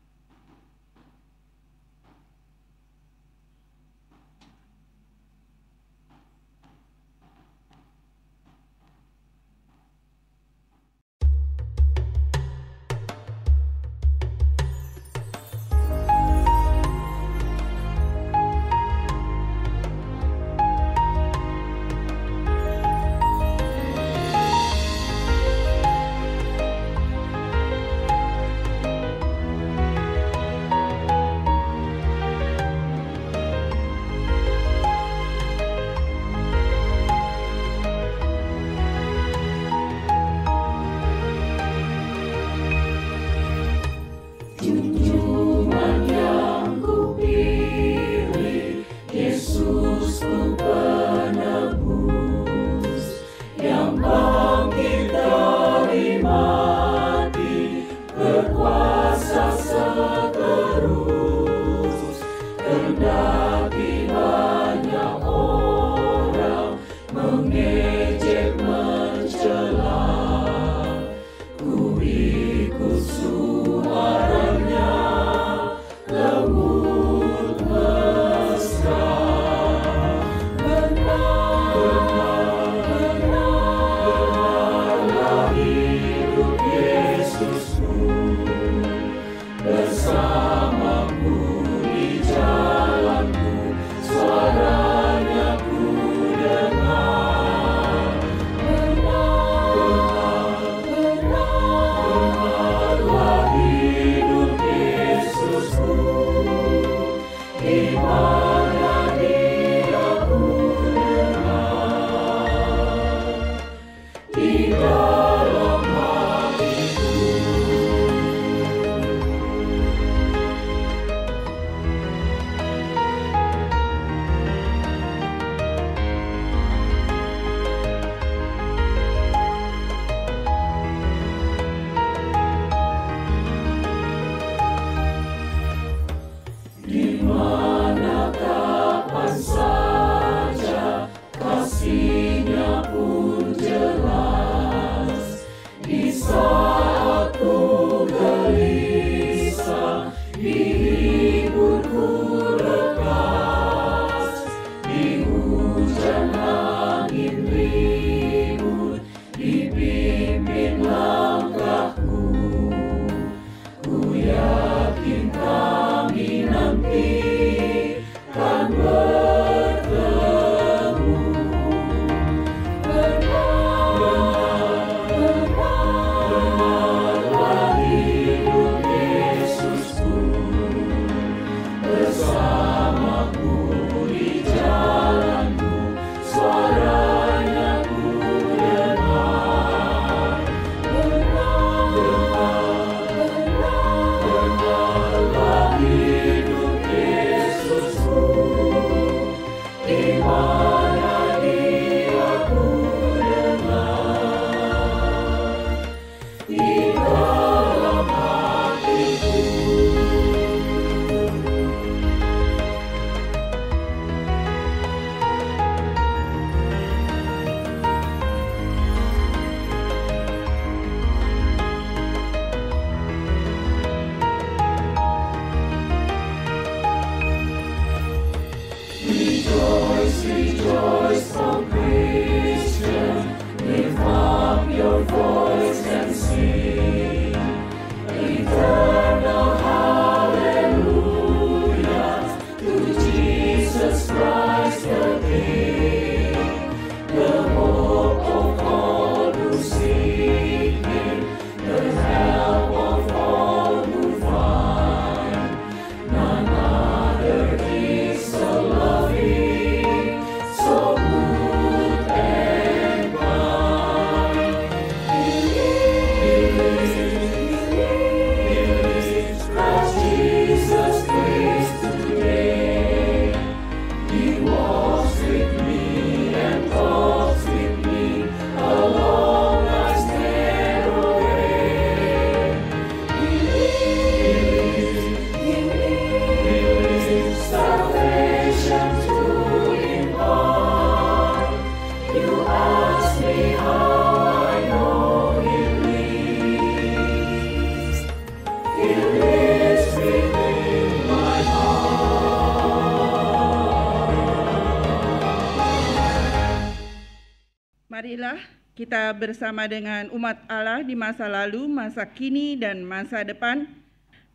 Kita bersama dengan umat Allah di masa lalu, masa kini, dan masa depan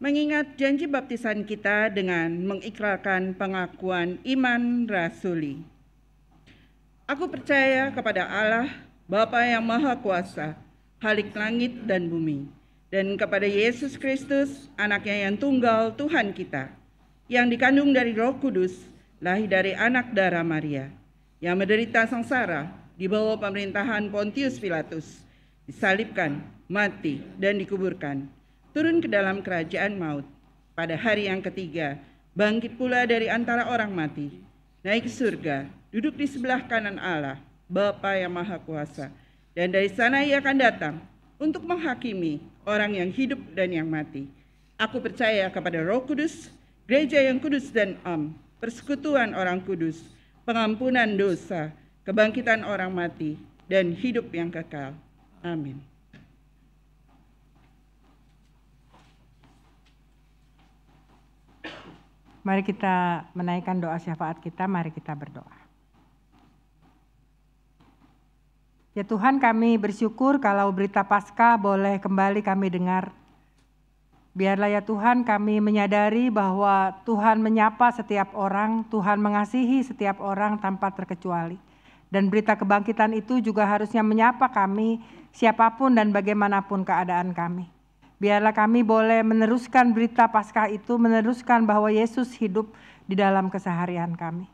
mengingat janji baptisan kita dengan mengikrarkan pengakuan iman rasuli. Aku percaya kepada Allah, Bapa yang Maha Kuasa, Halik langit dan bumi, dan kepada Yesus Kristus, anaknya yang tunggal Tuhan kita, yang dikandung dari roh kudus, lahir dari anak darah Maria, yang menderita sengsara di bawah pemerintahan Pontius Pilatus, disalibkan, mati, dan dikuburkan, turun ke dalam kerajaan maut. Pada hari yang ketiga, bangkit pula dari antara orang mati, naik ke surga, duduk di sebelah kanan Allah, Bapa yang Maha Kuasa, dan dari sana ia akan datang untuk menghakimi orang yang hidup dan yang mati. Aku percaya kepada Roh Kudus, gereja yang kudus dan am, persekutuan orang kudus, pengampunan dosa, kebangkitan orang mati, dan hidup yang kekal. Amin. Mari kita menaikkan doa syafaat kita, mari kita berdoa. Ya Tuhan kami bersyukur kalau berita Paskah boleh kembali kami dengar. Biarlah ya Tuhan kami menyadari bahwa Tuhan menyapa setiap orang, Tuhan mengasihi setiap orang tanpa terkecuali. Dan berita kebangkitan itu juga harusnya menyapa kami siapa pun dan bagaimanapun keadaan kami. Biarlah kami boleh meneruskan berita Paskah itu, meneruskan bahwa Yesus hidup di dalam keseharian kami.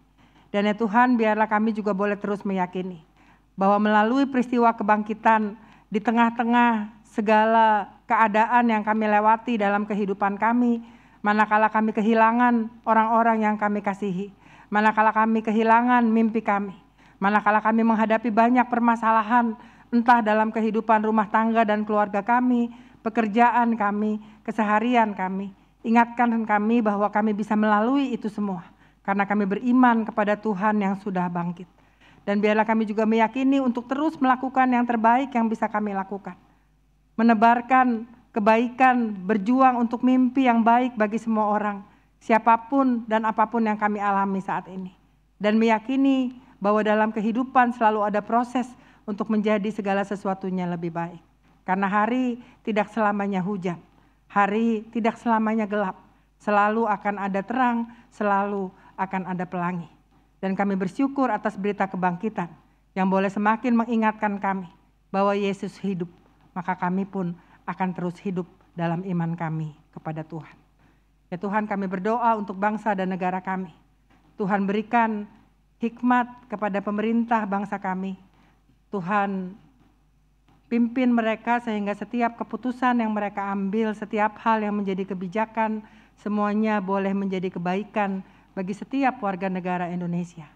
Dan ya Tuhan, biarlah kami juga boleh terus meyakini bahwa melalui peristiwa kebangkitan di tengah-tengah segala keadaan yang kami lewati dalam kehidupan kami, manakala kami kehilangan orang-orang yang kami kasihi, manakala kami kehilangan mimpi kami, manakala kami menghadapi banyak permasalahan, entah dalam kehidupan rumah tangga dan keluarga kami, pekerjaan kami, keseharian kami. Ingatkan kami bahwa kami bisa melalui itu semua karena kami beriman kepada Tuhan yang sudah bangkit. Dan biarlah kami juga meyakini untuk terus melakukan yang terbaik yang bisa kami lakukan. Menebarkan kebaikan, berjuang untuk mimpi yang baik bagi semua orang, siapa pun dan apa pun yang kami alami saat ini. Dan meyakini bahwa dalam kehidupan selalu ada proses untuk menjadi segala sesuatunya lebih baik. Karena hari tidak selamanya hujan, hari tidak selamanya gelap, selalu akan ada terang, selalu akan ada pelangi. Dan kami bersyukur atas berita kebangkitan yang boleh semakin mengingatkan kami bahwa Yesus hidup, maka kami pun akan terus hidup dalam iman kami kepada Tuhan. Ya Tuhan kami berdoa untuk bangsa dan negara kami. Tuhan berikan hikmat kepada pemerintah bangsa kami. Tuhan pimpin mereka sehingga setiap keputusan yang mereka ambil, setiap hal yang menjadi kebijakan, semuanya boleh menjadi kebaikan bagi setiap warga negara Indonesia.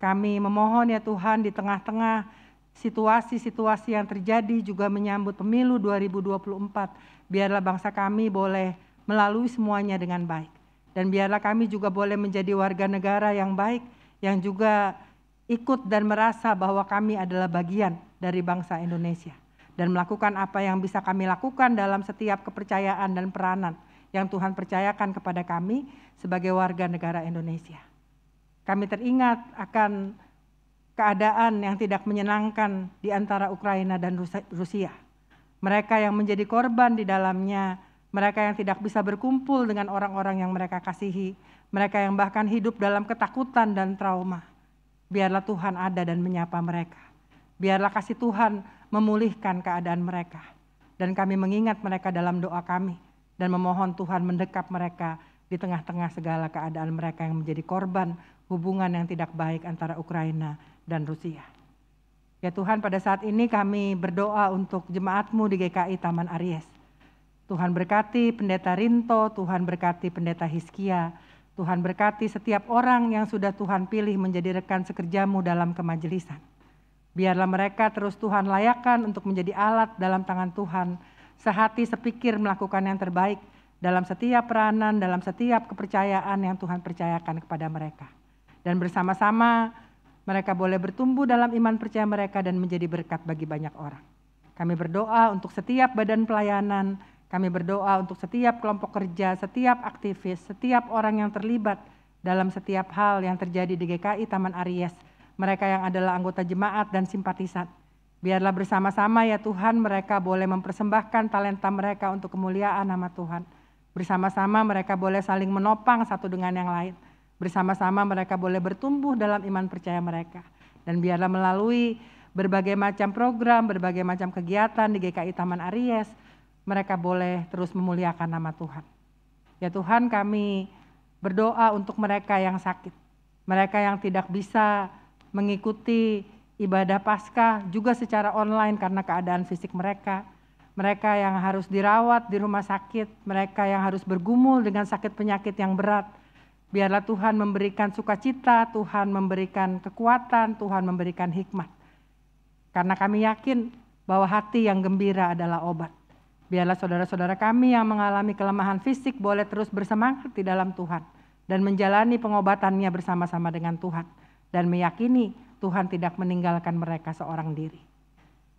Kami memohon ya Tuhan di tengah-tengah situasi-situasi yang terjadi juga menyambut pemilu 2024, biarlah bangsa kami boleh melalui semuanya dengan baik. Dan biarlah kami juga boleh menjadi warga negara yang baik, yang juga ikut dan merasa bahwa kami adalah bagian dari bangsa Indonesia. Dan melakukan apa yang bisa kami lakukan dalam setiap kepercayaan dan peranan yang Tuhan percayakan kepada kami sebagai warga negara Indonesia. Kami teringat akan keadaan yang tidak menyenangkan di antara Ukraina dan Rusia. Mereka yang menjadi korban di dalamnya, mereka yang tidak bisa berkumpul dengan orang-orang yang mereka kasihi, mereka yang bahkan hidup dalam ketakutan dan trauma. Biarlah Tuhan ada dan menyapa mereka. Biarlah kasih Tuhan memulihkan keadaan mereka. Dan kami mengingat mereka dalam doa kami dan memohon Tuhan mendekap mereka di tengah-tengah segala keadaan mereka yang menjadi korban hubungan yang tidak baik antara Ukraina dan Rusia. Ya Tuhan pada saat ini kami berdoa untuk jemaatmu di GKI Taman Aries. Tuhan berkati pendeta Rinto, Tuhan berkati pendeta Hiskia, Tuhan berkati setiap orang yang sudah Tuhan pilih menjadi rekan sekerjamu dalam kemajelisan. Biarlah mereka terus Tuhan layakan untuk menjadi alat dalam tangan Tuhan sehati sepikir melakukan yang terbaik dalam setiap peranan, dalam setiap kepercayaan yang Tuhan percayakan kepada mereka. Dan bersama-sama mereka boleh bertumbuh dalam iman percaya mereka dan menjadi berkat bagi banyak orang. Kami berdoa untuk setiap badan pelayanan, kami berdoa untuk setiap kelompok kerja, setiap aktivis, setiap orang yang terlibat dalam setiap hal yang terjadi di GKI Taman Aries, mereka yang adalah anggota jemaat dan simpatisan Biarlah bersama-sama ya Tuhan mereka boleh mempersembahkan talenta mereka untuk kemuliaan nama Tuhan. Bersama-sama mereka boleh saling menopang satu dengan yang lain. Bersama-sama mereka boleh bertumbuh dalam iman percaya mereka. Dan biarlah melalui berbagai macam program, berbagai macam kegiatan di GKI Taman Aries, mereka boleh terus memuliakan nama Tuhan. Ya Tuhan kami berdoa untuk mereka yang sakit. Mereka yang tidak bisa mengikuti ibadah Paskah juga secara online karena keadaan fisik mereka. Mereka yang harus dirawat di rumah sakit, mereka yang harus bergumul dengan sakit penyakit yang berat. Biarlah Tuhan memberikan sukacita, Tuhan memberikan kekuatan, Tuhan memberikan hikmat. Karena kami yakin bahwa hati yang gembira adalah obat. Biarlah saudara-saudara kami yang mengalami kelemahan fisik boleh terus bersemangat di dalam Tuhan dan menjalani pengobatannya bersama-sama dengan Tuhan dan meyakini Tuhan tidak meninggalkan mereka seorang diri.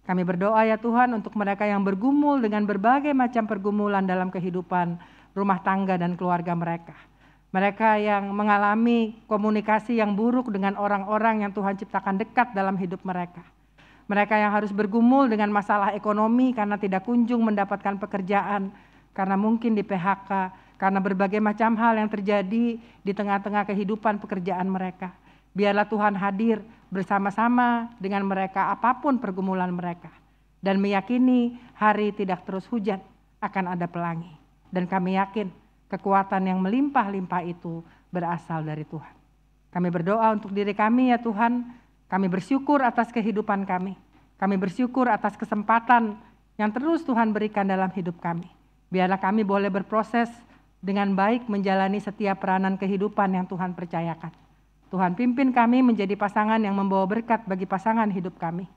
Kami berdoa ya Tuhan untuk mereka yang bergumul dengan berbagai macam pergumulan dalam kehidupan rumah tangga dan keluarga mereka. Mereka yang mengalami komunikasi yang buruk dengan orang-orang yang Tuhan ciptakan dekat dalam hidup mereka. Mereka yang harus bergumul dengan masalah ekonomi karena tidak kunjung mendapatkan pekerjaan, karena mungkin di PHK, karena berbagai macam hal yang terjadi di tengah-tengah kehidupan pekerjaan mereka. Biarlah Tuhan hadir bersama-sama dengan mereka apa pun pergumulan mereka. Dan meyakini hari tidak terus hujan, akan ada pelangi. Dan kami yakin kekuatan yang melimpah-limpah itu berasal dari Tuhan. Kami berdoa untuk diri kami ya Tuhan, kami bersyukur atas kehidupan kami. Kami bersyukur atas kesempatan yang terus Tuhan berikan dalam hidup kami. Biarlah kami boleh berproses dengan baik menjalani setiap peranan kehidupan yang Tuhan percayakan. Tuhan pimpin kami menjadi pasangan yang membawa berkat bagi pasangan hidup kami.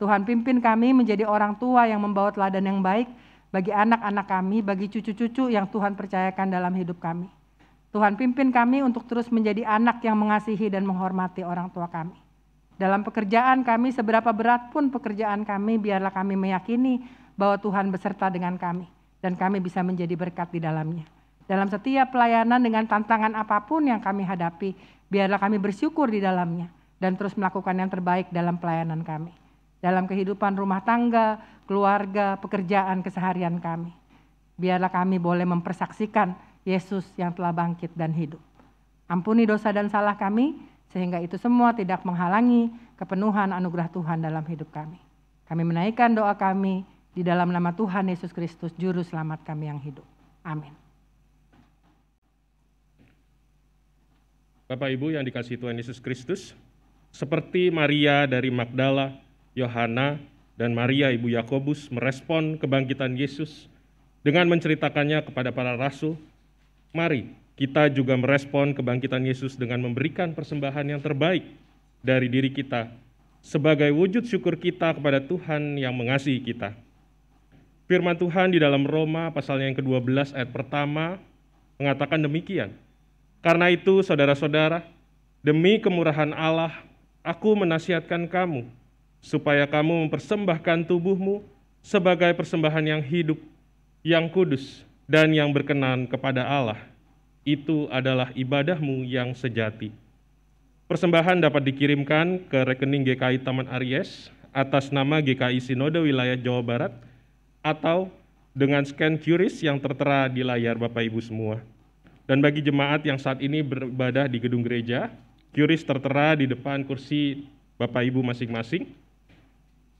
Tuhan pimpin kami menjadi orang tua yang membawa teladan yang baik bagi anak-anak kami, bagi cucu-cucu yang Tuhan percayakan dalam hidup kami. Tuhan pimpin kami untuk terus menjadi anak yang mengasihi dan menghormati orang tua kami. Dalam pekerjaan kami, seberapa berat pun pekerjaan kami, biarlah kami meyakini bahwa Tuhan beserta dengan kami dan kami bisa menjadi berkat di dalamnya. Dalam setiap pelayanan dengan tantangan apa pun yang kami hadapi, biarlah kami bersyukur di dalamnya dan terus melakukan yang terbaik dalam pelayanan kami. Dalam kehidupan rumah tangga, keluarga, pekerjaan keseharian kami. Biarlah kami boleh mempersaksikan Yesus yang telah bangkit dan hidup. Ampuni dosa dan salah kami, sehingga itu semua tidak menghalangi kepenuhan anugerah Tuhan dalam hidup kami. Kami menaikkan doa kami di dalam nama Tuhan Yesus Kristus, Juru Selamat kami yang hidup. Amin. Bapak Ibu yang dikasih Tuhan Yesus Kristus, seperti Maria dari Magdala, Yohana, dan Maria ibu Yakobus merespon kebangkitan Yesus dengan menceritakannya kepada para rasul, mari kita juga merespon kebangkitan Yesus dengan memberikan persembahan yang terbaik dari diri kita sebagai wujud syukur kita kepada Tuhan yang mengasihi kita. Firman Tuhan di dalam Roma pasal yang ke-12 ayat pertama mengatakan demikian. Karena itu saudara-saudara, demi kemurahan Allah, aku menasihatkan kamu supaya kamu mempersembahkan tubuhmu sebagai persembahan yang hidup, yang kudus, dan yang berkenan kepada Allah. Itu adalah ibadahmu yang sejati. Persembahan dapat dikirimkan ke rekening GKI Taman Aries atas nama GKI Sinode Wilayah Jawa Barat atau dengan scan QRIS yang tertera di layar Bapak Ibu semua. Dan bagi jemaat yang saat ini beribadah di gedung gereja, QRIS tertera di depan kursi Bapak Ibu masing-masing.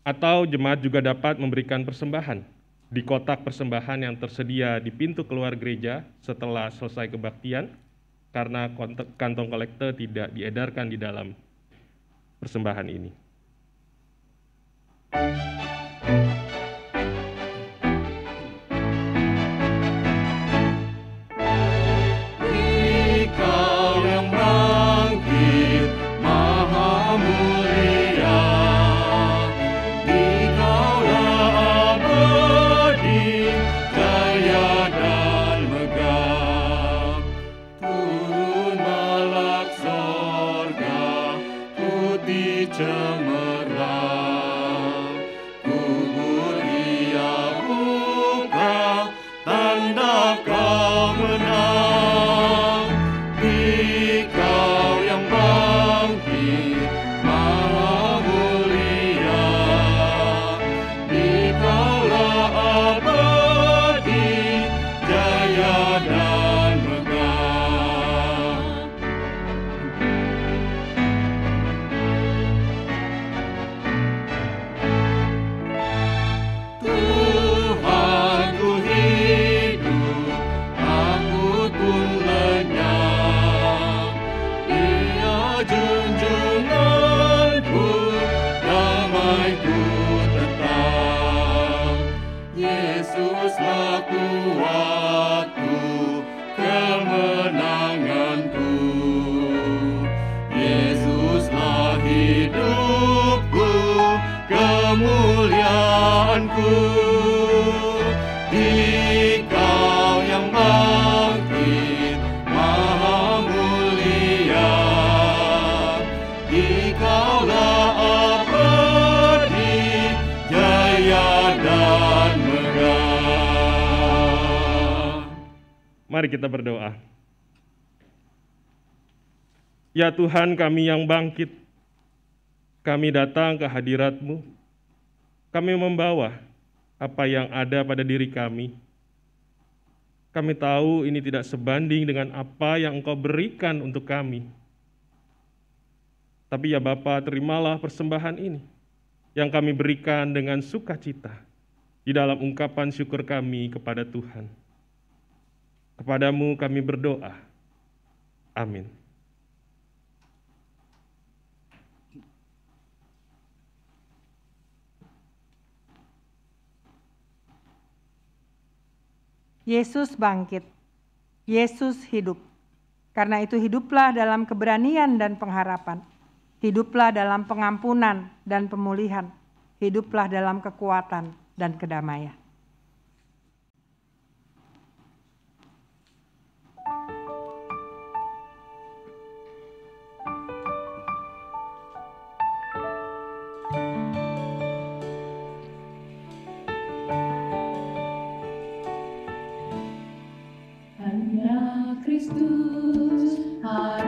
Atau jemaat juga dapat memberikan persembahan di kotak persembahan yang tersedia di pintu keluar gereja setelah selesai kebaktian karena kantong kolektor tidak diedarkan di dalam persembahan ini. Mari kita berdoa. Ya Tuhan kami yang bangkit, kami datang ke hadirat-Mu. Kami membawa apa yang ada pada diri kami. Kami tahu ini tidak sebanding dengan apa yang Engkau berikan untuk kami. Tapi ya Bapa, terimalah persembahan ini yang kami berikan dengan sukacita di dalam ungkapan syukur kami kepada Tuhan. Kepadamu kami berdoa. Amin. Yesus bangkit. Yesus hidup. Karena itu hiduplah dalam keberanian dan pengharapan. Hiduplah dalam pengampunan dan pemulihan. Hiduplah dalam kekuatan dan kedamaian. I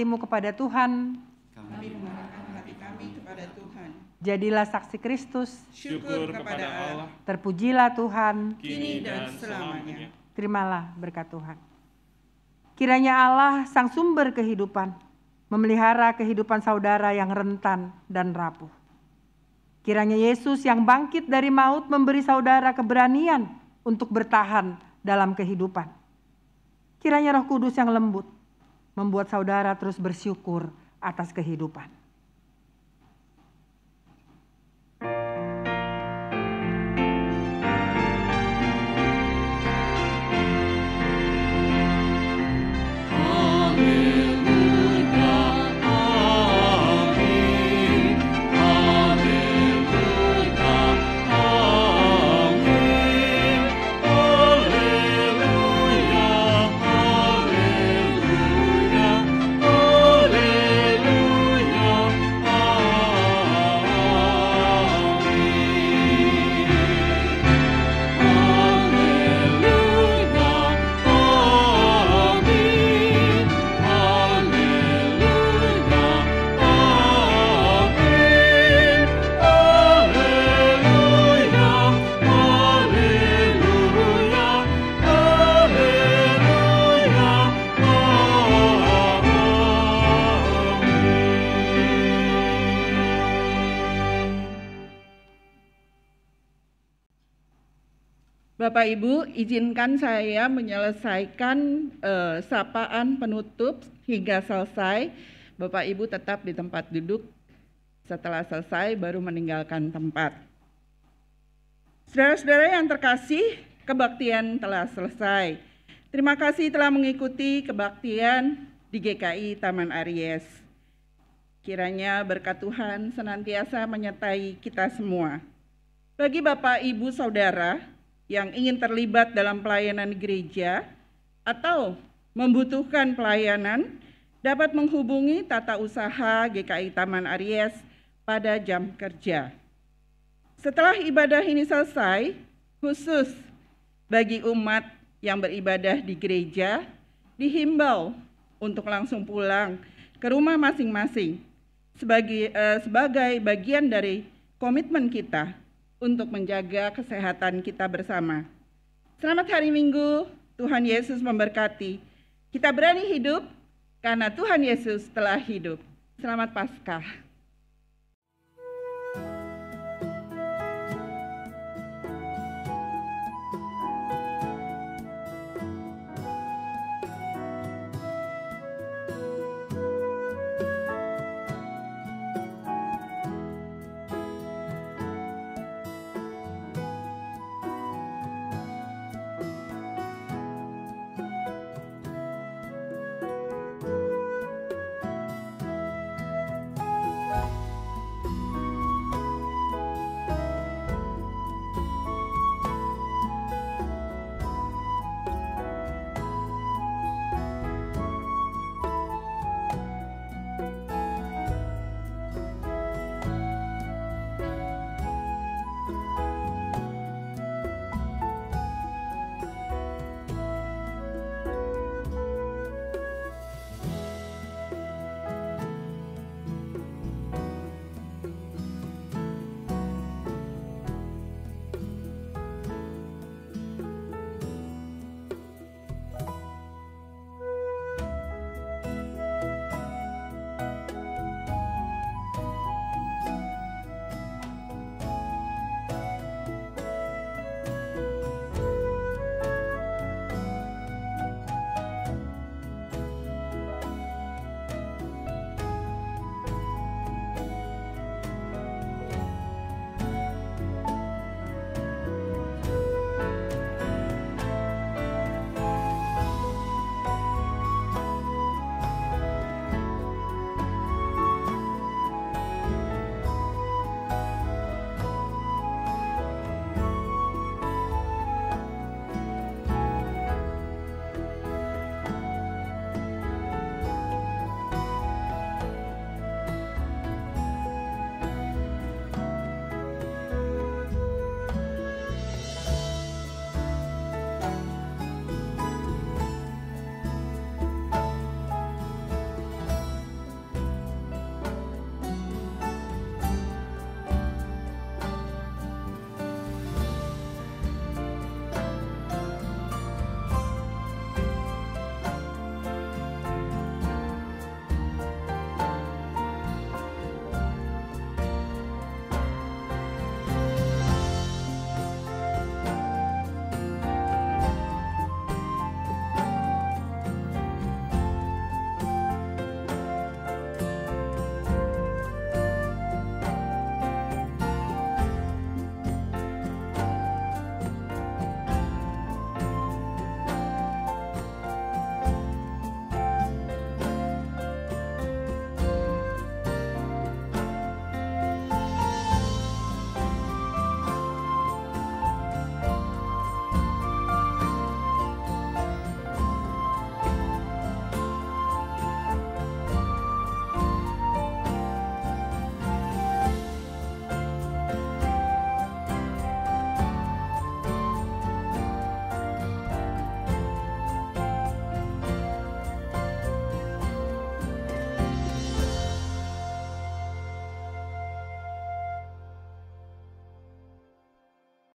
hatimu kepada Tuhan, Kami mengarahkan hati kami kepada Tuhan. jadilah saksi Kristus, Syukur kepada Allah, terpujilah Tuhan, kini dan selamanya. terimalah berkat Tuhan. Kiranya Allah, sang sumber kehidupan, memelihara kehidupan saudara yang rentan dan rapuh. Kiranya Yesus yang bangkit dari maut memberi saudara keberanian untuk bertahan dalam kehidupan. Kiranya Roh Kudus yang lembut membuat saudara terus bersyukur atas kehidupan. Bapak Ibu, izinkan saya menyelesaikan eh, sapaan penutup hingga selesai. Bapak Ibu tetap di tempat duduk. Setelah selesai baru meninggalkan tempat. Saudara-saudara yang terkasih, kebaktian telah selesai. Terima kasih telah mengikuti kebaktian di GKI Taman Aries. Kiranya berkat Tuhan senantiasa menyertai kita semua. Bagi Bapak, Ibu, Saudara yang ingin terlibat dalam pelayanan gereja atau membutuhkan pelayanan, dapat menghubungi tata usaha GKI Taman Aries pada jam kerja. Setelah ibadah ini selesai, khusus bagi umat yang beribadah di gereja, dihimbau untuk langsung pulang ke rumah masing-masing sebagai, eh, sebagai bagian dari komitmen kita untuk menjaga kesehatan kita bersama. Selamat hari Minggu, Tuhan Yesus memberkati. Kita berani hidup karena Tuhan Yesus telah hidup. Selamat Paskah.